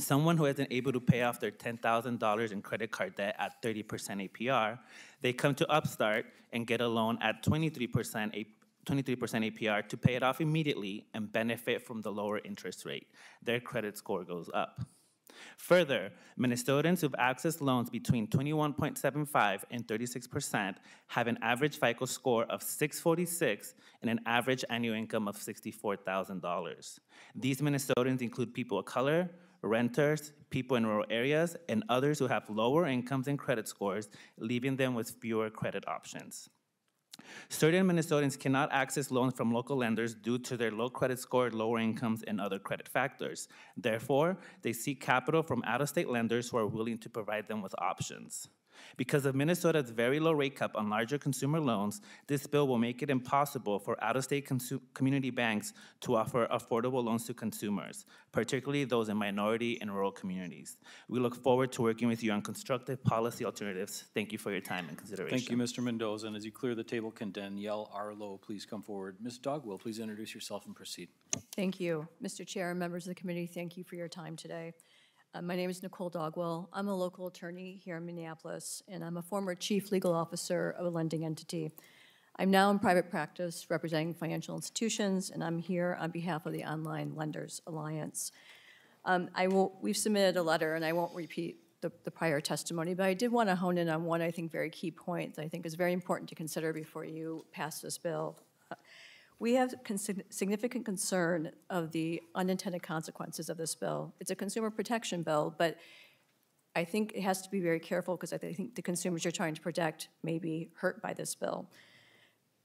someone who isn't able to pay off their $10,000 in credit card debt at 30% APR, they come to Upstart and get a loan at 23% A- 23% APR to pay it off immediately and benefit from the lower interest rate. Their credit score goes up. Further, Minnesotans who've accessed loans between 21.75 and 36% have an average FICO score of 646 and an average annual income of $64,000. These Minnesotans include people of color, renters, people in rural areas, and others who have lower incomes and credit scores, leaving them with fewer credit options. Certain Minnesotans cannot access loans from local lenders due to their low credit score, lower incomes, and other credit factors. Therefore, they seek capital from out-of-state lenders who are willing to provide them with options. Because of Minnesota's very low rate cap on larger consumer loans, this bill will make it impossible for out-of-state consu- community banks to offer affordable loans to consumers, particularly those in minority and rural communities. We look forward to working with you on constructive policy alternatives. Thank you for your time and consideration. Thank you, Mr. Mendoza, and as you clear the table, can Danielle Arlowe please come forward? Ms. Dogwell, please introduce yourself and proceed. Thank you, Mr. Chair and members of the committee. Thank you for your time today. Uh, My name is Nicole Dogwell. I'm a local attorney here in Minneapolis, and I'm a former chief legal officer of a lending entity. I'm now in private practice representing financial institutions, and I'm here on behalf of the Online Lenders Alliance. Um, I will, we've submitted a letter, and I won't repeat the, the prior testimony, but I did want to hone in on one, I think, very key point that I think is very important to consider before you pass this bill. We have significant concern of the unintended consequences of this bill. It's a consumer protection bill, but I think it has to be very careful because I think the consumers you're trying to protect may be hurt by this bill.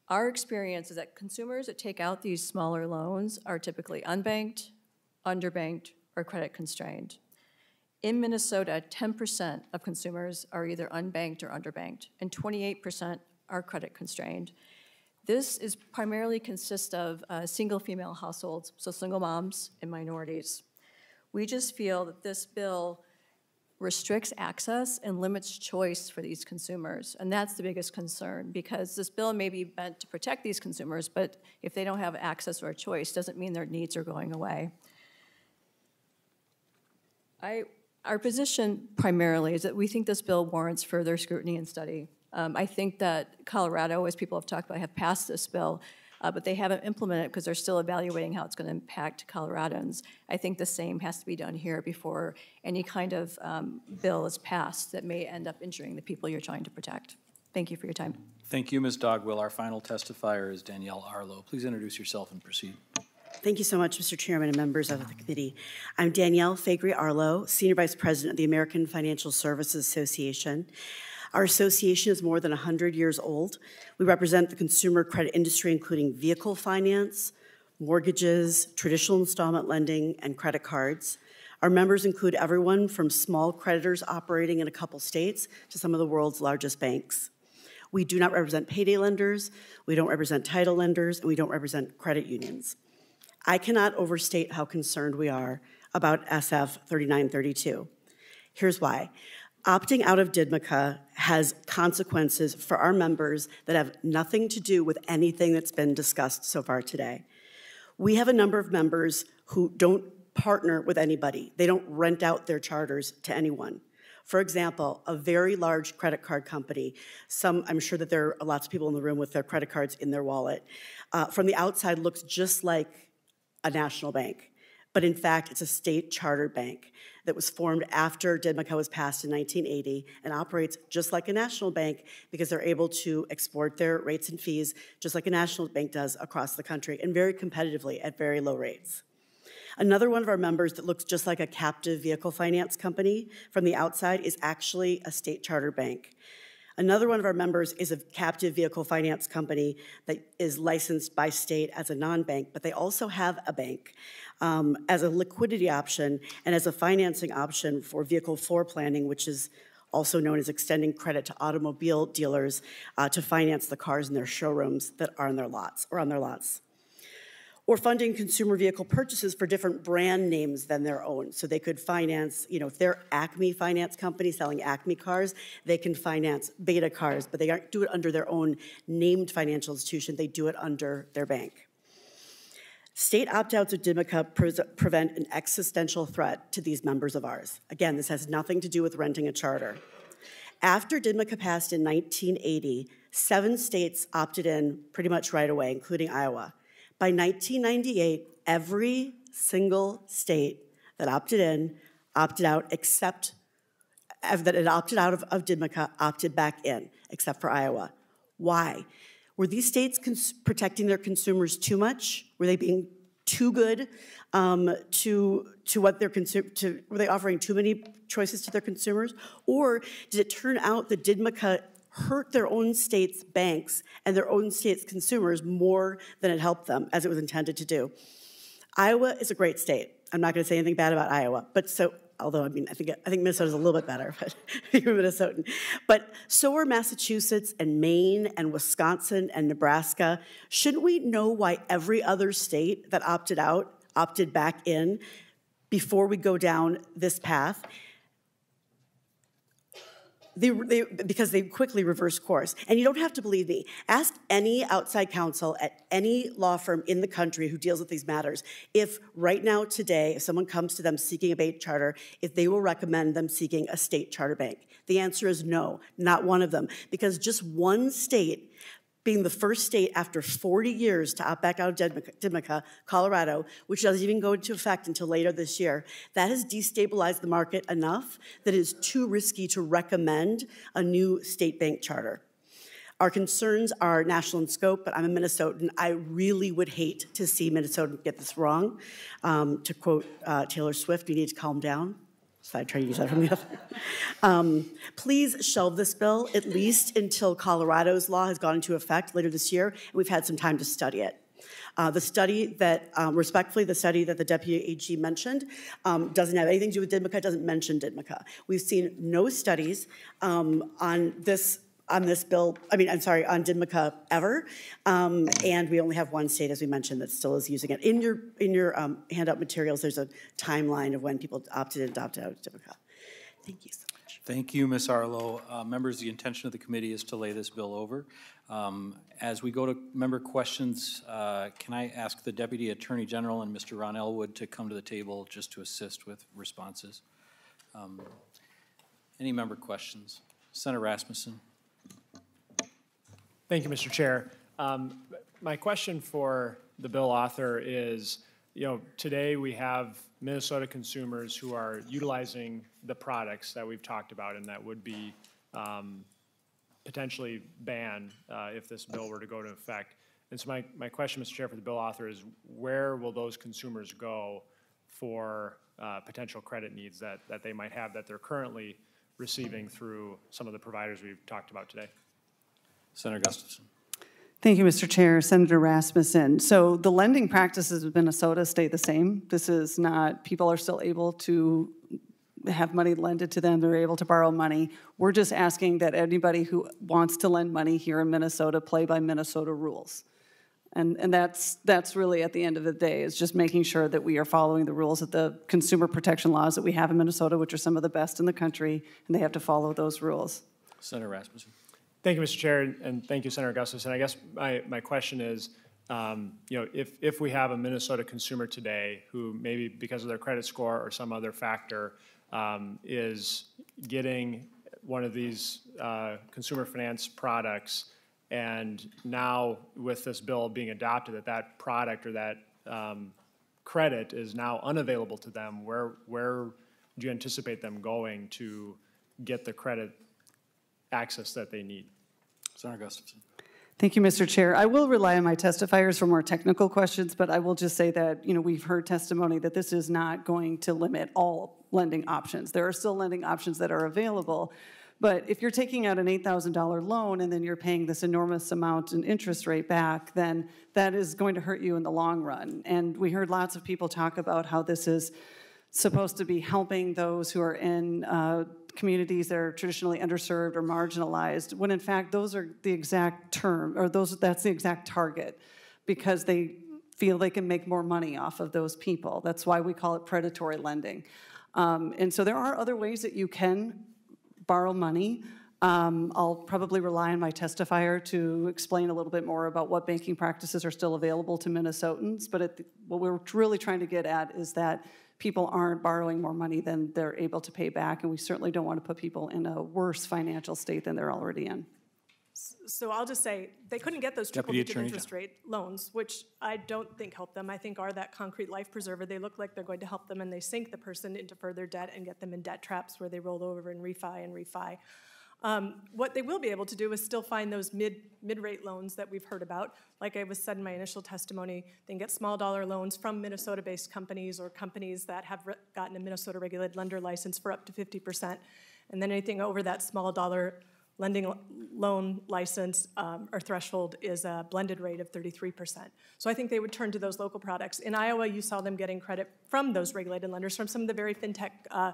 Our experience is that consumers that take out these smaller loans are typically unbanked, underbanked, or credit constrained. In Minnesota, 10% of consumers are either unbanked or underbanked, and 28% are credit constrained. This is primarily consists of uh, single female households, so single moms and minorities. We just feel that this bill restricts access and limits choice for these consumers. And that's the biggest concern because this bill may be meant to protect these consumers, but if they don't have access or choice, doesn't mean their needs are going away. I, our position primarily is that we think this bill warrants further scrutiny and study. Um, I think that Colorado, as people have talked about, have passed this bill, uh, but they haven't implemented it because they're still evaluating how it's going to impact Coloradans. I think the same has to be done here before any kind of um, bill is passed that may end up injuring the people you're trying to protect. Thank you for your time. Thank you, Ms. Dogwell. Our final testifier is Danielle Arlowe. Please introduce yourself and proceed. Thank you so much, Mr. Chairman and members of the committee. I'm Danielle Fagre Arlowe, Senior Vice President of the American Financial Services Association. Our association is more than 100 years old. We represent the consumer credit industry, including vehicle finance, mortgages, traditional installment lending, and credit cards. Our members include everyone from small creditors operating in a couple states to some of the world's largest banks. We do not represent payday lenders, we don't represent title lenders, and we don't represent credit unions. I cannot overstate how concerned we are about SF 3932. Here's why. Opting out of DIDMCA has consequences for our members that have nothing to do with anything that's been discussed so far today. We have a number of members who don't partner with anybody. They don't rent out their charters to anyone. For example, a very large credit card company, some, I'm sure that there are lots of people in the room with their credit cards in their wallet, uh, from the outside looks just like a national bank but in fact, it's a state chartered bank that was formed after DIDMCA was passed in 1980 and operates just like a national bank because they're able to export their rates and fees just like a national bank does across the country and very competitively at very low rates. Another one of our members that looks just like a captive vehicle finance company from the outside is actually a state charter bank. Another one of our members is a captive vehicle finance company that is licensed by state as a non-bank, but they also have a bank um, as a liquidity option and as a financing option for vehicle floor planning, which is also known as extending credit to automobile dealers uh, to finance the cars in their showrooms that are on their lots or on their lots or funding consumer vehicle purchases for different brand names than their own. So they could finance, you know, if they're Acme Finance Company selling Acme cars, they can finance Beta cars, but they aren't do it under their own named financial institution. They do it under their bank. State opt-outs of DIDMCA pre prevent an existential threat to these members of ours. Again, this has nothing to do with renting a charter. After DIDMCA passed in 1980, seven states opted in pretty much right away, including Iowa. By 1998, every single state that opted in opted out except that it opted out of, of DIDMCA opted back in, except for Iowa. Why? Were these states protecting their consumers too much? Were they being too good um, to to what their consumer to were they offering too many choices to their consumers, or did it turn out that DIDMCA hurt their own state's banks and their own state's consumers more than it helped them, as it was intended to do. Iowa is a great state. I'm not going to say anything bad about Iowa, but so although I mean I think I think Minnesota's a little bit better, but you're a Minnesotan. But so are Massachusetts and Maine and Wisconsin and Nebraska. Shouldn't we know why every other state that opted out opted back in before we go down this path? They, they, because they quickly reverse course. And you don't have to believe me. Ask any outside counsel at any law firm in the country who deals with these matters if right now, today, if someone comes to them seeking a bank charter, if they will recommend them seeking a state charter bank. The answer is no, not one of them, because just one state being the first state after 40 years to opt back out of DMCA, Colorado, which doesn't even go into effect until later this year, that has destabilized the market enough that it is too risky to recommend a new state bank charter. Our concerns are national in scope, but I'm a Minnesotan. I really would hate to see Minnesota get this wrong. Um, to quote uh, Taylor Swift, we need to calm down. So I try to use that from the other. Um, please shelve this bill at least until Colorado's law has gone into effect later this year, and we've had some time to study it. Uh, the study that, um, respectfully, the study that the deputy AG mentioned um, doesn't have anything to do with DMCA, doesn't mention DMCA. We've seen no studies um, on this on this bill, I mean, I'm sorry, on DMCA ever. Um, and we only have one state, as we mentioned, that still is using it. In your, in your um, handout materials, there's a timeline of when people opted in, adopted out of DMCA. Thank you so much. Thank you, Ms. Arlowe. Uh, Members, the intention of the committee is to lay this bill over. Um, As we go to member questions, uh, can I ask the Deputy Attorney General and Mr. Ron Elwood to come to the table just to assist with responses? Um, Any member questions? Senator Rasmussen? Thank you, Mr. Chair. Um, My question for the bill author is, you know, today we have Minnesota consumers who are utilizing the products that we've talked about and that would be um, potentially banned uh, if this bill were to go into effect. And so my, my question, Mr. Chair, for the bill author is, where will those consumers go for uh, potential credit needs that, that they might have that they're currently receiving through some of the providers we've talked about today? Senator Gustafson. Thank you, Mr. Chair. Senator Rasmusson. So the lending practices of Minnesota stay the same. This is not, people are still able to have money lended to them. They're able to borrow money. We're just asking that anybody who wants to lend money here in Minnesota play by Minnesota rules. And, and that's, that's really at the end of the day, is just making sure that we are following the rules of the consumer protection laws that we have in Minnesota, which are some of the best in the country, and they have to follow those rules. Senator Rasmusson. Thank you, Mr. Chair, and thank you, Senator Gustafson. I guess my, my question is, um, you know, if, if we have a Minnesota consumer today who maybe because of their credit score or some other factor um, is getting one of these uh, consumer finance products, and now with this bill being adopted, that that product or that um, credit is now unavailable to them, where, where do you anticipate them going to get the credit access that they need? Senator Gustafson. Thank you, Mr. Chair. I will rely on my testifiers for more technical questions, but I will just say that, you know, we've heard testimony that this is not going to limit all lending options. There are still lending options that are available, but if you're taking out an $8,000 loan and then you're paying this enormous amount in interest rate back, then that is going to hurt you in the long run. And we heard lots of people talk about how this is supposed to be helping those who are in uh, communities that are traditionally underserved or marginalized, when in fact those are the exact term, or those that's the exact target, because they feel they can make more money off of those people. That's why we call it predatory lending. Um, and so there are other ways that you can borrow money. Um, I'll probably rely on my testifier to explain a little bit more about what banking practices are still available to Minnesotans. But what we're really trying to get at is that people aren't borrowing more money than they're able to pay back, and we certainly don't want to put people in a worse financial state than they're already in. So I'll just say, they couldn't get those triple-digit interest rate loans, which I don't think help them. I think are that concrete life preserver. They look like they're going to help them, and they sink the person into further debt and get them in debt traps where they roll over and refi and refi. Um, What they will be able to do is still find those mid, mid-rate loans that we've heard about. Like I was said in my initial testimony, they can get small dollar loans from Minnesota-based companies or companies that have gotten a Minnesota regulated lender license for up to 50%. And then anything over that small dollar lending lo- loan license um, or threshold is a blended rate of 33%. So I think they would turn to those local products. In Iowa, you saw them getting credit from those regulated lenders, from some of the very fintech uh,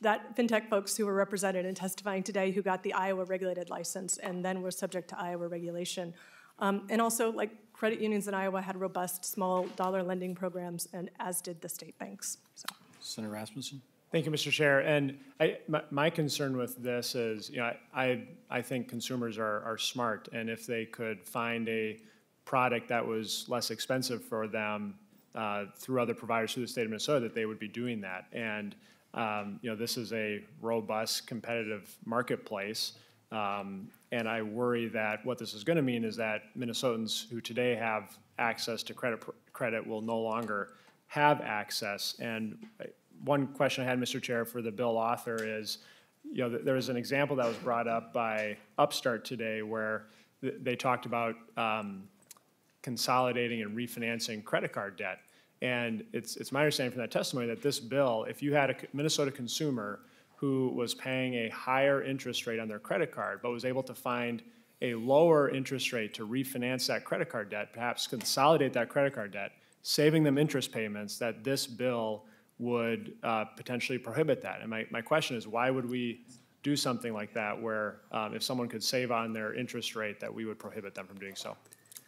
that fintech folks who were represented and testifying today who got the Iowa regulated license and then were subject to Iowa regulation. Um, and also, like credit unions in Iowa had robust small dollar lending programs, and as did the state banks. So. Senator Rasmusson. Thank you, Mr. Chair. And I, my, my concern with this is, you know, I, I think consumers are, are smart, and if they could find a product that was less expensive for them uh, through other providers through the state of Minnesota, that they would be doing that. And um, you know, this is a robust, competitive marketplace, Um, And I worry that what this is going to mean is that Minnesotans who today have access to credit, credit will no longer have access. And uh, one question I had, Mr. Chair, for the bill author is, you know, there was an example that was brought up by Upstart today where th- they talked about um, consolidating and refinancing credit card debt. And it's, it's my understanding from that testimony that this bill, if you had a Minnesota consumer who was paying a higher interest rate on their credit card, but was able to find a lower interest rate to refinance that credit card debt, perhaps consolidate that credit card debt, saving them interest payments, that this bill would uh, potentially prohibit that. And my, my question is, why would we do something like that where um, if someone could save on their interest rate, that we would prohibit them from doing so?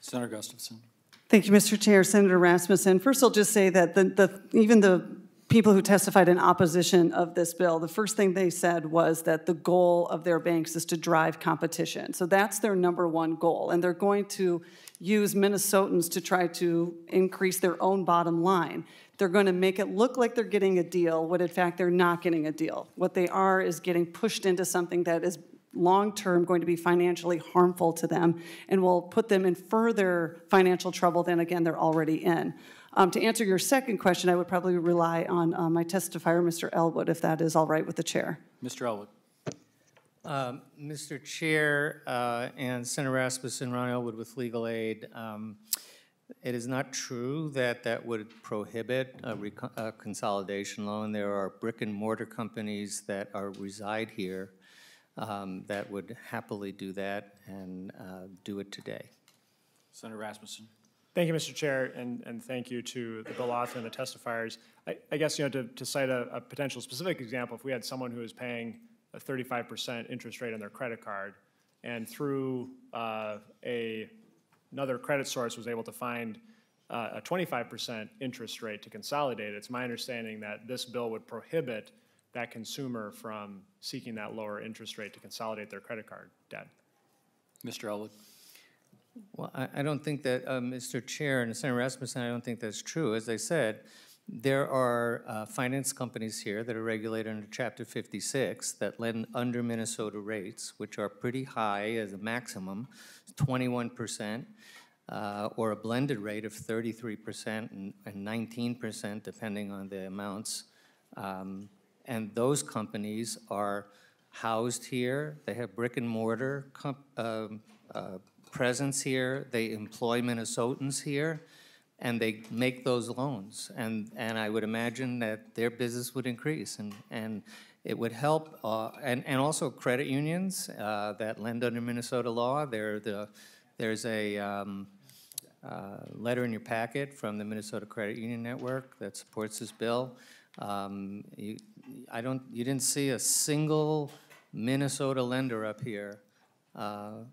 Senator Gustafson. Thank you, Mr. Chair. Senator Rasmusson, first I'll just say that the, the, even the people who testified in opposition of this bill, the first thing they said was that the goal of their banks is to drive competition. So that's their number one goal. And they're going to use Minnesotans to try to increase their own bottom line. They're going to make it look like they're getting a deal, when in fact they're not getting a deal. What they are is getting pushed into something that is long-term going to be financially harmful to them and will put them in further financial trouble than, again, they're already in. Um, To answer your second question, I would probably rely on uh, my testifier, Mr. Elwood, if that is all right with the chair. Mr. Elwood. Um, Mr. Chair uh, and Senator Rasmusson, Ron Elwood with Legal Aid. um, It is not true that that would prohibit a reco- a consolidation loan. There are brick and mortar companies that are, reside here um, that would happily do that and uh, do it today. Senator Rasmusson. Thank you, Mr. Chair, and, and thank you to the bill author and the testifiers. I, I guess, you know, to, to cite a, a potential specific example, if we had someone who is paying a thirty-five percent interest rate on their credit card, and through uh, a, another credit source was able to find uh, a twenty-five percent interest rate to consolidate, it's my understanding that this bill would prohibit that consumer from seeking that lower interest rate to consolidate their credit card debt. Mr. Elwood. Well, I, I don't think that, uh, Mr. Chair and Senator Rasmusson, I don't think that's true. As I said, there are uh, finance companies here that are regulated under Chapter 56 that lend under Minnesota rates, which are pretty high as a maximum, 21%, uh, or a blended rate of 33% and and 19%, depending on the amounts. Um, And those companies are housed here. They have brick and mortar um, uh, presence here. They employ Minnesotans here, and they make those loans. And, and I would imagine that their business would increase, and, and it would help, uh, and, and also credit unions uh, that lend under Minnesota law. They're the, there's a um, uh, letter in your packet from the Minnesota Credit Union Network that supports this bill. Um, you, I don't, you didn't see a single Minnesota lender up here uh,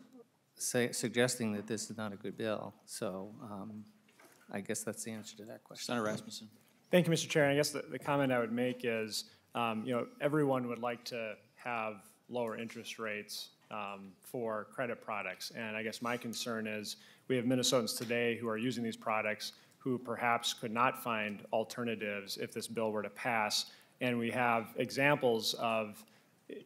say, suggesting that this is not a good bill. So um, I guess that's the answer to that question. Senator Rasmusson. Thank you, Mr. Chair. I guess the, the comment I would make is, um, you know, everyone would like to have lower interest rates um, for credit products. And I guess my concern is we have Minnesotans today who are using these products who perhaps could not find alternatives if this bill were to pass. And we have examples of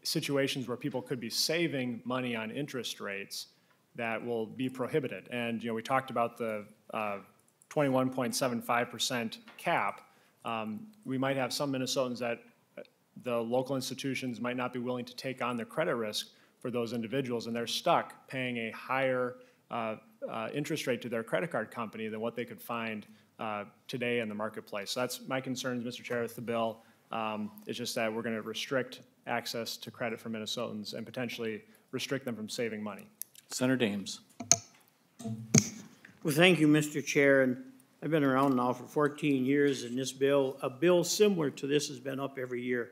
situations where people could be saving money on interest rates that will be prohibited. And, you know, we talked about the uh, 21.75% cap. Um, We might have some Minnesotans that uh, the local institutions might not be willing to take on the credit risk for those individuals, and they're stuck paying a higher uh, uh, interest rate to their credit card company than what they could find uh, today in the marketplace. So that's my concerns, Mr. Chair, with the bill. Um, It's just that we're going to restrict access to credit for Minnesotans and potentially restrict them from saving money. Senator Dahms. Well, thank you, Mr. Chair, and I've been around now for 14 years, and this bill, a bill similar to this has been up every year.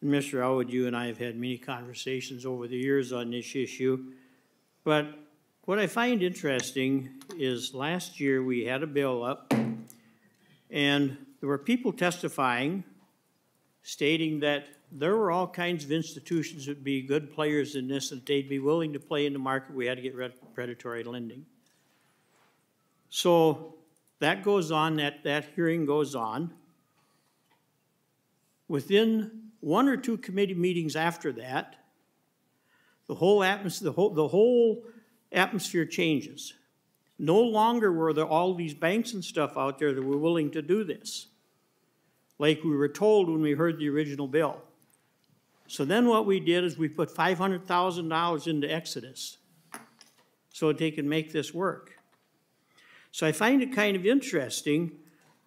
And Mr. Elwood, you and I have had many conversations over the years on this issue. But what I find interesting is last year we had a bill up, and there were people testifying stating that there were all kinds of institutions that would be good players in this, that they'd be willing to play in the market. We had to get rid of predatory lending. So that goes on, that, that hearing goes on. Within one or two committee meetings after that, The whole atmosphere, the whole, the whole atmosphere changes. No longer were there all these banks and stuff out there that were willing to do this, like we were told when we heard the original bill. So then what we did is we put five hundred thousand dollars into Exodus so they can make this work. So I find it kind of interesting,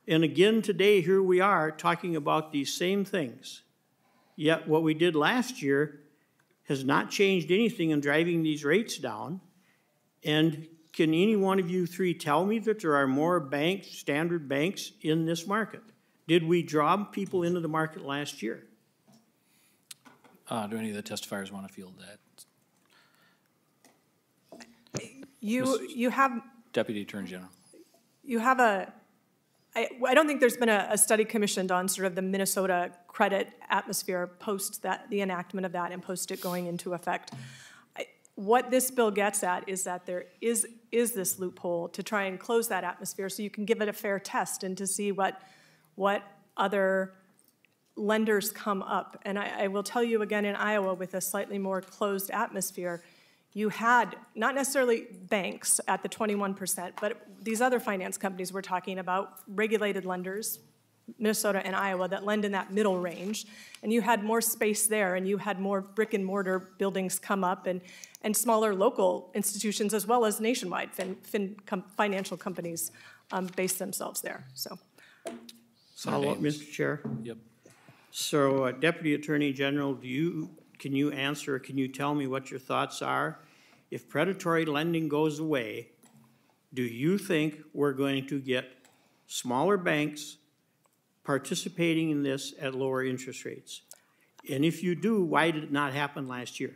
and again today, here we are talking about these same things. Yet what we did last year has not changed anything in driving these rates down. And can any one of you three tell me that there are more banks, standard banks, in this market? Did we draw people into the market last year? Uh, do any of the testifiers want to field that? You, you have, Deputy Attorney General. you have a, I, I don't think there's been a, a study commissioned on sort of the Minnesota credit atmosphere post that, the enactment of that and post it going into effect. What this bill gets at is that there is, is this loophole to try and close that atmosphere so you can give it a fair test and to see what, what other lenders come up. And I, I will tell you again, in Iowa, with a slightly more closed atmosphere, you had not necessarily banks at the 21%, but these other finance companies we're talking about, regulated lenders, Minnesota and Iowa, that lend in that middle range. And you had more space there, and you had more brick and mortar buildings come up, and, and smaller local institutions, as well as nationwide fin, fin, com, financial companies um, base themselves there. So. Follow up, Mr. Chair? Yep. So uh, Deputy Attorney General, do you, can you answer, can you tell me what your thoughts are? If predatory lending goes away, do you think we're going to get smaller banks participating in this at lower interest rates? And if you do, why did it not happen last year?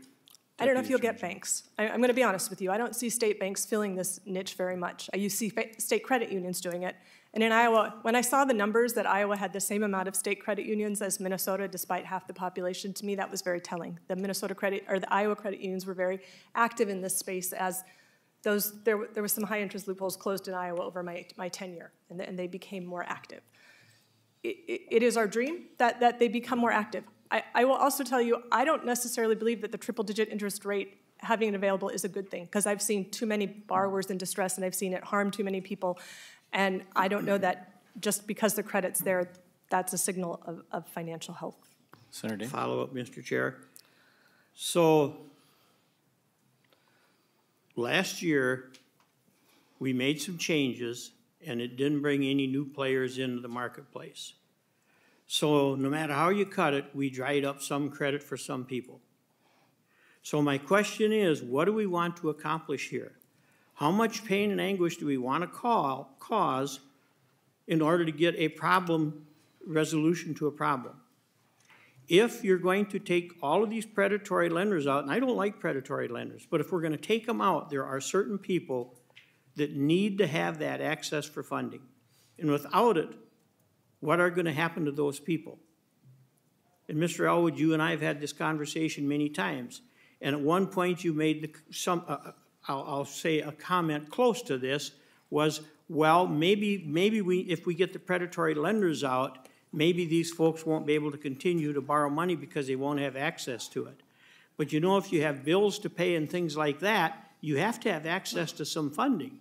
I don't know if you'll get banks. I, I'm going to be honest with you. I don't see state banks filling this niche very much. I you see fa- state credit unions doing it. And in Iowa, when I saw the numbers that Iowa had the same amount of state credit unions as Minnesota, despite half the population, to me that was very telling. The Minnesota credit or the Iowa credit unions were very active in this space as those there, there was some high interest loopholes closed in Iowa over my, my tenure, and, and they became more active. It, it, it is our dream that, that they become more active. I, I will also tell you, I don't necessarily believe that the triple digit interest rate having it available is a good thing because I've seen too many borrowers in distress and I've seen it harm too many people. And I don't know that just because the credit's there, that's a signal of, of financial health. Senator Day? Follow up, Mr. Chair. So last year, we made some changes and it didn't bring any new players into the marketplace. So no matter how you cut it, we dried up some credit for some people. So my question is, what do we want to accomplish here? How much pain and anguish do we want to call, cause in order to get a problem resolution to a problem? If you're going to take all of these predatory lenders out, and I don't like predatory lenders, but if we're going to take them out, there are certain people that need to have that access for funding. And without it, what are going to happen to those people? And Mr. Elwood, you and I have had this conversation many times. And at one point, you made the, some, uh, I'll, I'll say a comment close to this, was, well, maybe, maybe we, if we get the predatory lenders out, maybe these folks won't be able to continue to borrow money because they won't have access to it. But you know, if you have bills to pay and things like that, you have to have access to some funding.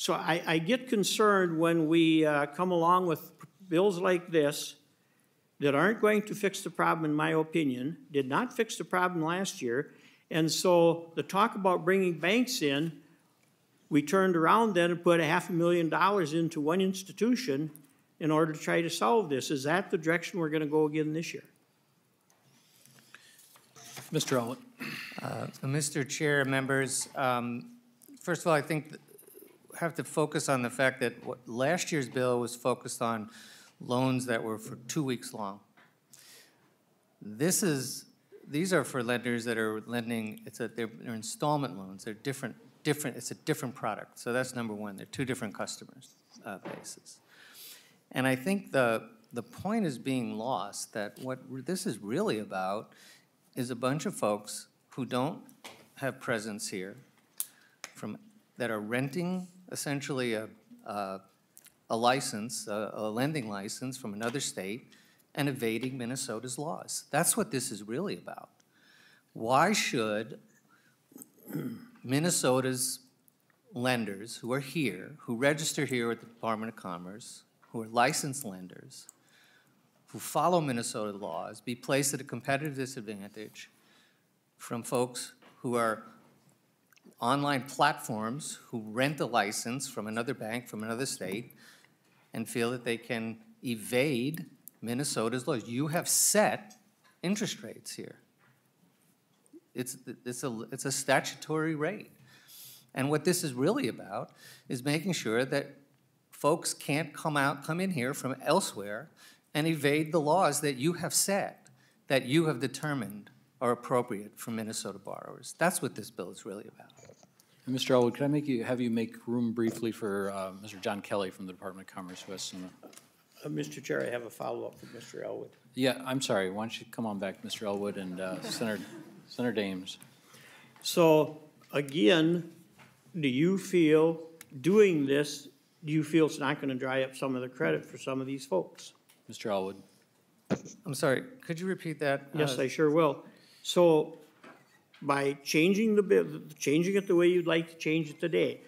So I, I get concerned when we uh, come along with bills like this that aren't going to fix the problem, in my opinion, did not fix the problem last year. And so the talk about bringing banks in, we turned around then and put a half a million dollars into one institution in order to try to solve this. Is that the direction we're going to go again this year? Mr. Elwood? Uh, Mr. Chair, members, um, first of all, I think th- have to focus on the fact that what, last year's bill was focused on loans that were for two weeks long. This is, these are for lenders that are lending, it's a, they're, they're installment loans, they're different, different, it's a different product. So that's number one, they're two different customers, uh, bases. And I think the, the point is being lost, that what this is really about is a bunch of folks who don't have presence here, from, that are renting essentially a, a, a license, a, a lending license from another state, and evading Minnesota's laws. That's what this is really about. Why should Minnesota's lenders who are here, who register here at the Department of Commerce, who are licensed lenders, who follow Minnesota laws, be placed at a competitive disadvantage from folks who are online platforms who rent a license from another bank from another state and feel that they can evade Minnesota's laws. You have set interest rates here. It's, it's a, it's a statutory rate. And what this is really about is making sure that folks can't come out, come in here from elsewhere and evade the laws that you have set, that you have determined are appropriate for Minnesota borrowers. That's what this bill is really about. And Mr. Elwood, could I make you, have you make room briefly for uh, Mr. John Kelly from the Department of Commerce who has some, Uh, Mr. Chair, I have a follow-up for Mr. Elwood. yeah, I'm sorry, why don't you come on back, Mr. Elwood and uh, Senator, Senator Dahms. So, again, do you feel, doing this, do you feel it's not gonna dry up some of the credit for some of these folks? Mr. Elwood. I'm sorry, could you repeat that? Yes, Uh, I sure will. So, by changing the bill, changing it the way you'd like to change it today,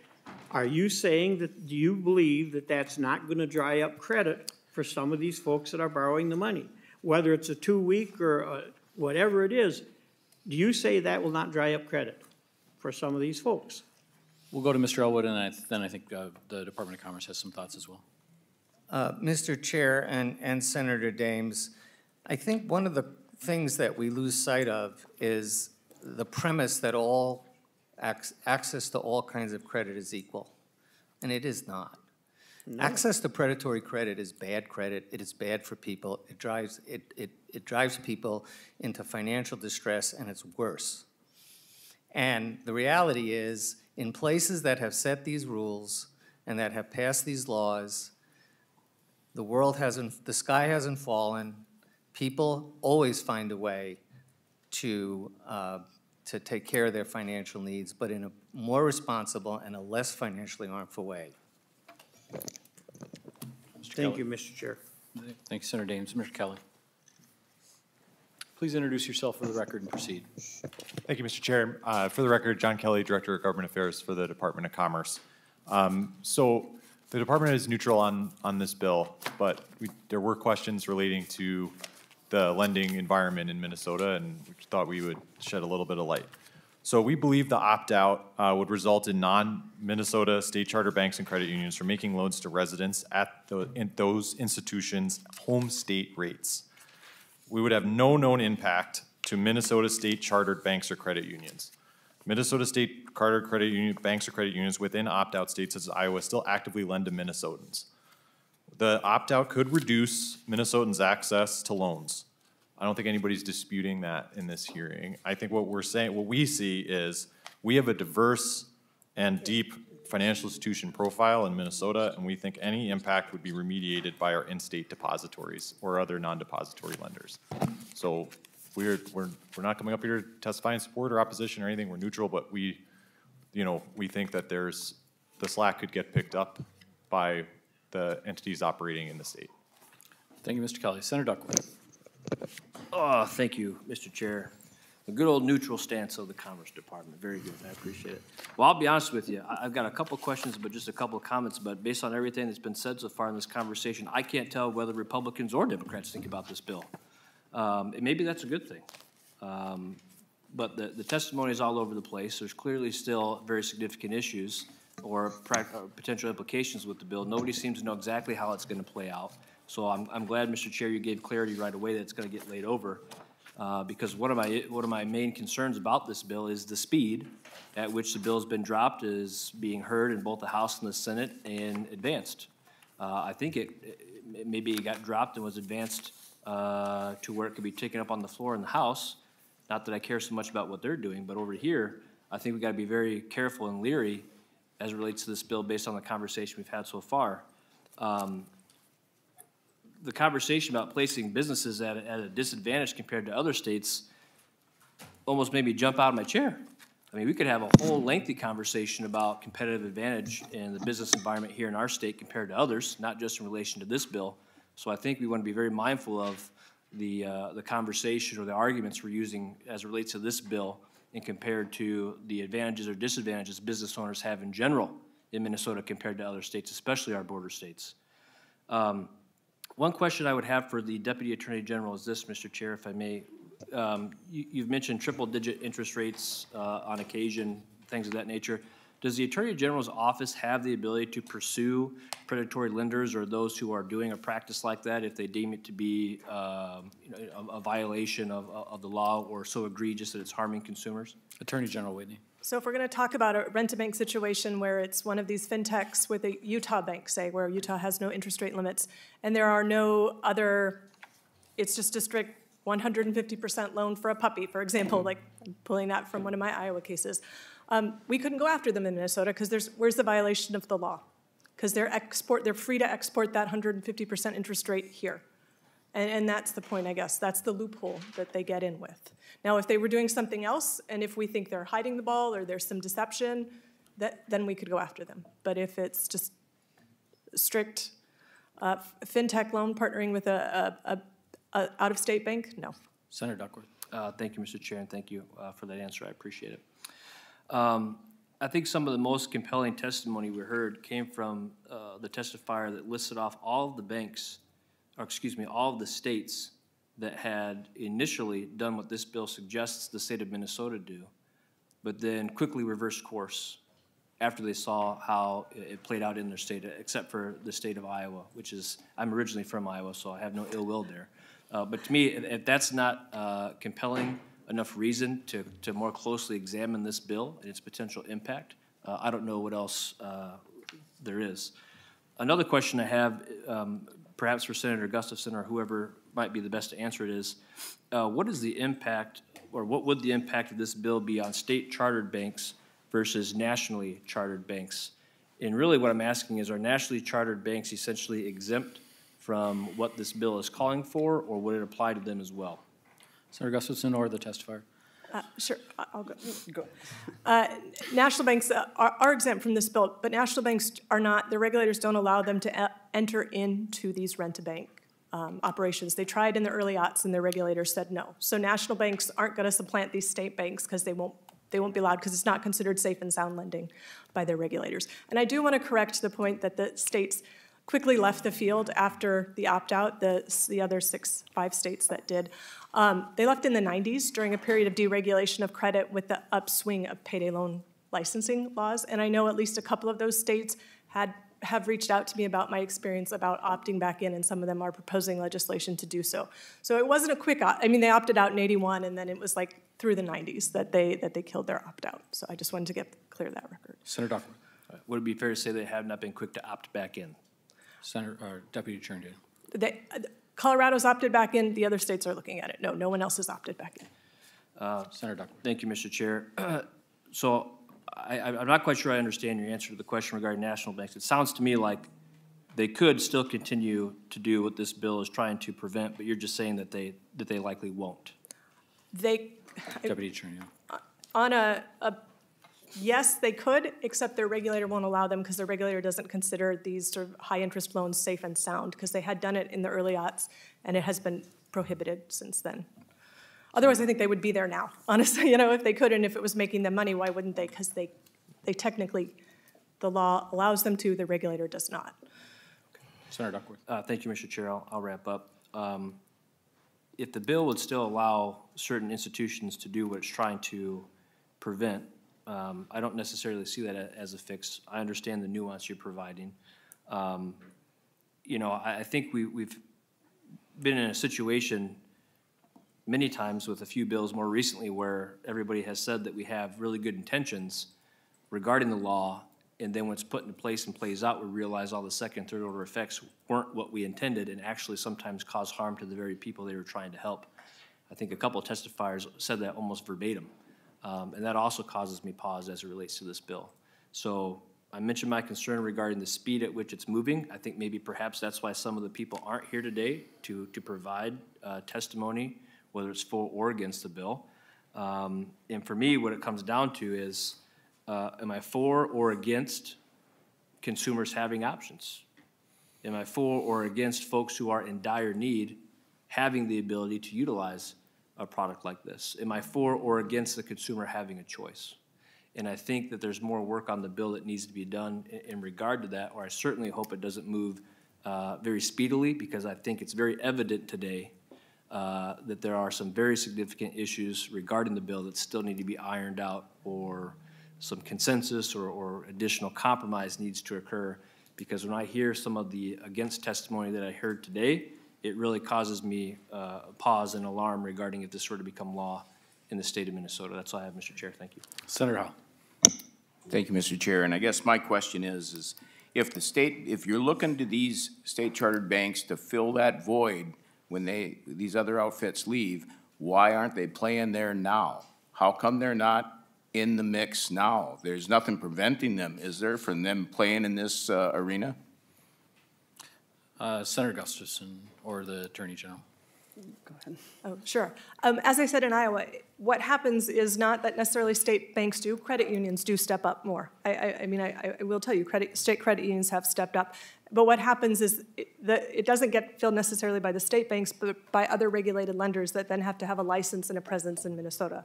are you saying that, do you believe that that's not gonna dry up credit for some of these folks that are borrowing the money? Whether it's a two-week or uh, whatever it is, do you say that will not dry up credit for some of these folks? We'll go to Mr. Elwood, and I- then I think uh, the Department of Commerce has some thoughts as well. Uh, Mr. Chair and, and Senator Dahms, I think one of the things that we lose sight of is the premise that all ac- access to all kinds of credit is equal, and it is not. Access to predatory credit is bad credit. It is bad for people. It drives it, it, it drives people into financial distress, and it's worse. And the reality is, in places that have set these rules and that have passed these laws, the world hasn't, the sky hasn't fallen. People always find a way to, uh, to take care of their financial needs, but in a more responsible and a less financially harmful way. Thank you, Mr. Chair. Thank you, Senator Dahms. Mr. Kelly. Please introduce yourself for the record and proceed. Thank you, Mr. Chair. Uh, For the record, John Kelly, Director of Government Affairs for the Department of Commerce. Um, So the department is neutral on, on this bill, but we, there were questions relating to the lending environment in Minnesota, and we thought we would shed a little bit of light. So we believe the opt-out uh, would result in non-Minnesota state charter banks and credit unions from making loans to residents at the, in those institutions' home state rates we would have no known impact to Minnesota state chartered banks or credit unions. Minnesota state chartered credit union, banks or credit unions within opt-out states such as Iowa still actively lend to Minnesotans. The opt-out could reduce Minnesotans' access to loans. I don't think anybody's disputing that in this hearing. I think what we're saying, what we see is, we have a diverse and deep financial institution profile in Minnesota, and we think any impact would be remediated by our in-state depositories or other non-depository lenders. So we're, we're, we're not coming up here to testify in support or opposition or anything, we're neutral, but we, you know, we think that there's, the slack could get picked up by the entities operating in the state. Thank you, Mr. Kelly. Senator Duckworth. Oh, thank you, Mr. Chair. A good old neutral stance of the Commerce Department. Very good. I appreciate it. Well, I'll be honest with you. I've got a couple questions, but just a couple of comments. But based on everything that's been said so far in this conversation, I can't tell whether Republicans or Democrats think about this bill. Um, and maybe that's a good thing. Um, but the, the testimony is all over the place. There's clearly still very significant issues or or potential implications with the bill. Nobody seems to know exactly how it's going to play out. So I'm, I'm glad, Mr. Chair, you gave clarity right away that it's going to get laid over. Uh, because one of my, one of my main concerns about this bill is the speed at which the bill's been dropped is being heard in both the House and the Senate and advanced. Uh, I think it, it- maybe it got dropped and was advanced uh, to where it could be taken up on the floor in the House. Not that I care so much about what they're doing, but over here, I think we got to be very careful and leery as it relates to this bill based on the conversation we've had so far. Um, the conversation about placing businesses at, a- at a disadvantage compared to other states almost made me jump out of my chair. I mean, we could have a whole lengthy conversation about competitive advantage in the business environment here in our state compared to others, not just in relation to this bill. So I think we want to be very mindful of the, uh, the conversation or the arguments we're using as it relates to this bill and compared to the advantages or disadvantages business owners have in general in Minnesota compared to other states, especially our border states. Um, One question I would have for the Deputy Attorney General is this, Mr. Chair, if I may. Um, you- You've mentioned triple-digit interest rates uh, on occasion, things of that nature. Does the Attorney General's office have the ability to pursue predatory lenders or those who are doing a practice like that if they deem it to be, um, you know, a a violation of, of the law or so egregious that it's harming consumers? Attorney General Whitney. So if we're going to talk about a rent-a-bank situation where it's one of these fintechs with a Utah bank, say, where Utah has no interest rate limits, and there are no other, it's just a strict 150% loan for a puppy, for example, like I'm pulling that from one of my Iowa cases, um, we couldn't go after them in Minnesota because there's, where's the violation of the law? Because they're export, they're free to export that 150% interest rate here. And, and that's the point, I guess. That's the loophole that they get in with. Now, if they were doing something else, and if we think they're hiding the ball or there's some deception, that, then we could go after them. But if it's just strict uh, fintech loan partnering with a, a, a, a out-of-state bank, no. Senator Duckworth. Uh, Thank you, Mr. Chair, and thank you uh, for that answer. I appreciate it. Um, I think some of the most compelling testimony we heard came from uh, the testifier that listed off all of the banks, or excuse me, all of the states that had initially done what this bill suggests the state of Minnesota do, but then quickly reversed course after they saw how it played out in their state, except for the state of Iowa, which is, I'm originally from Iowa, so I have no ill will there. Uh, But to me, if that's not uh, compelling enough reason to, to more closely examine this bill and its potential impact, uh, I don't know what else uh, there is. Another question I have, um, perhaps for Senator Gustafson or whoever might be the best to answer it is, uh, what is the impact, or what would the impact of this bill be on state chartered banks versus nationally chartered banks? And really what I'm asking is, are nationally chartered banks essentially exempt from what this bill is calling for, or would it apply to them as well? Senator Gustafson or the testifier. Uh, Sure, I'll go. Go. Uh, National banks are are exempt from this bill, but national banks are not, the regulators don't allow them to enter into these rent-a-bank um, operations. They tried in the early aughts, and the regulators said no. So national banks aren't going to supplant these state banks because they won't, they won't be allowed, because it's not considered safe and sound lending by their regulators. And I do want to correct the point that the states quickly left the field after the opt-out, the, the other six, five states that did. Um, They left in the 90s during a period of deregulation of credit with the upswing of payday loan licensing laws. And I know at least a couple of those states had, have reached out to me about my experience about opting back in, and some of them are proposing legislation to do so. So it wasn't a quick, opt- I mean, they opted out in 81, and then it was like through the 90s that they, that they killed their opt-out. So I just wanted to get, clear that record. Senator Duckworth. Would it be fair to say they have not been quick to opt back in? Senator, or Deputy Attorney General. They, Colorado's opted back in, the other states are looking at it. No, no one else has opted back in. Uh, Senator Duckworth. Thank you, Mr. Chair. So I, I- I'm not quite sure I understand your answer to the question regarding national banks. It sounds to me like they could still continue to do what this bill is trying to prevent, but you're just saying that they, that they likely won't. They, Deputy Attorney General. on a, a, yes, they could, except their regulator won't allow them because their regulator doesn't consider these sort of high-interest loans safe and sound, because they had done it in the early aughts, and it has been prohibited since then. Otherwise, I think they would be there now, honestly, you know, if they could, and if it was making them money, why wouldn't they? Because they, they technically, the law allows them to, the regulator does not. Senator Duckworth. Uh, Thank you, Mr. Chair. I'll, I'll wrap up. Um, If the bill would still allow certain institutions to do what it's trying to prevent, um, I don't necessarily see that as a fix. I understand the nuance you're providing. Um, You know, I, I think we, we've been in a situation many times with a few bills more recently where everybody has said that we have really good intentions regarding the law, and then when it's put into place and plays out, we realize all the second, third order effects weren't what we intended and actually sometimes cause harm to the very people they were trying to help. I think a couple of testifiers said that almost verbatim. Um, and that also causes me pause as it relates to this bill. So I mentioned my concern regarding the speed at which it's moving. I think maybe perhaps that's why some of the people aren't here today to, to provide uh, testimony, whether it's for or against the bill. Um, and for me, what it comes down to is, uh, am I for or against consumers having options? Am I for or against folks who are in dire need having the ability to utilize a product like this? Am I for or against the consumer having a choice? And I think that there's more work on the bill that needs to be done in, in regard to that, or I certainly hope it doesn't move uh, very speedily, because I think it's very evident today uh, that there are some very significant issues regarding the bill that still need to be ironed out, or some consensus or, or additional compromise needs to occur. Because when I hear some of the against testimony that I heard today, it really causes me uh, a pause and alarm regarding if this were to become law in the state of Minnesota. That's all I have, Mr. Chair. Thank you. Senator Howe. Thank you, Mr. Chair. And I guess my question is, is if the state, if you're looking to these state chartered banks to fill that void when they, these other outfits leave, why aren't they playing there now? How come they're not in the mix now? There's nothing preventing them, is there, from them playing in this uh, arena? Uh, Senator Gustafson or the Attorney General. Go ahead. Oh, sure. Um, as I said in Iowa, what happens is not that necessarily state banks do, credit unions do step up more. I, I, I mean, I, I will tell you, credit, state credit unions have stepped up. But what happens is the, it doesn't get filled necessarily by the state banks, but by other regulated lenders that then have to have a license and a presence in Minnesota.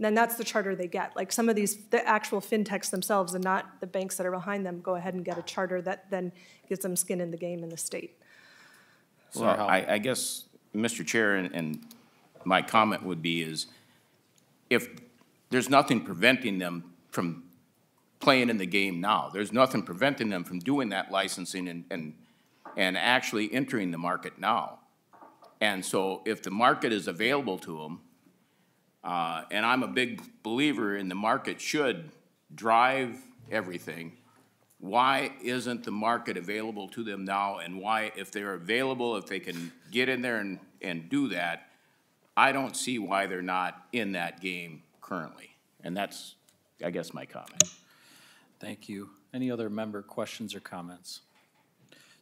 And then that's the charter they get. Like some of these, the actual fintechs themselves and not the banks that are behind them go ahead and get a charter that then gives them skin in the game in the state. Well, I, I guess, Mr. Chair, and, and my comment would be is, if there's nothing preventing them from playing in the game now, there's nothing preventing them from doing that licensing and, and, and actually entering the market now. And so if the market is available to them, uh, and I'm a big believer in the market should drive everything, why isn't the market available to them now? And why, if they're available, if they can get in there and, and do that, I don't see why they're not in that game currently. And that's, I guess, my comment. Thank you. Any other member questions or comments?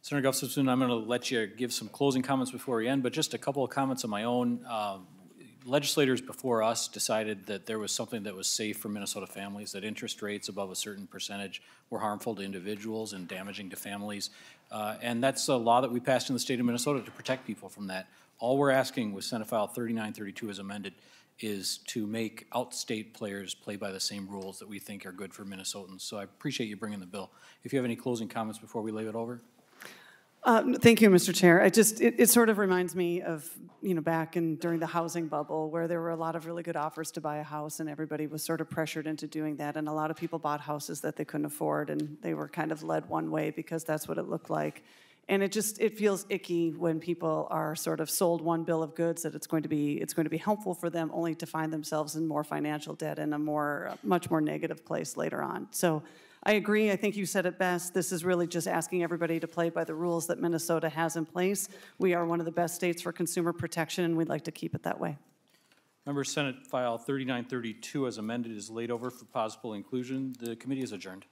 Senator Gustafson, I'm going to let you give some closing comments before we end, but just a couple of comments of my own. Um, Legislators before us decided that there was something that was safe for Minnesota families, that interest rates above a certain percentage were harmful to individuals and damaging to families. Uh, And that's a law that we passed in the state of Minnesota to protect people from that. All we're asking with Senate File 3932 as amended is to make outstate players play by the same rules that we think are good for Minnesotans. So I appreciate you bringing the bill. If you have any closing comments before we leave it over? Uh, Thank you, Mr. Chair. I just, it, it sort of reminds me of, you know, back in, during the housing bubble, where there were a lot of really good offers to buy a house, and everybody was sort of pressured into doing that, and a lot of people bought houses that they couldn't afford, and they were kind of led one way because that's what it looked like. And it just, it feels icky when people are sort of sold one bill of goods that it's going to be, it's going to be helpful for them, only to find themselves in more financial debt and a more, much more negative place later on. So I agree. I think you said it best. This is really just asking everybody to play by the rules that Minnesota has in place. We are one of the best states for consumer protection, and we'd like to keep it that way. Member Senate File 3932 as amended is laid over for possible inclusion. The committee is adjourned.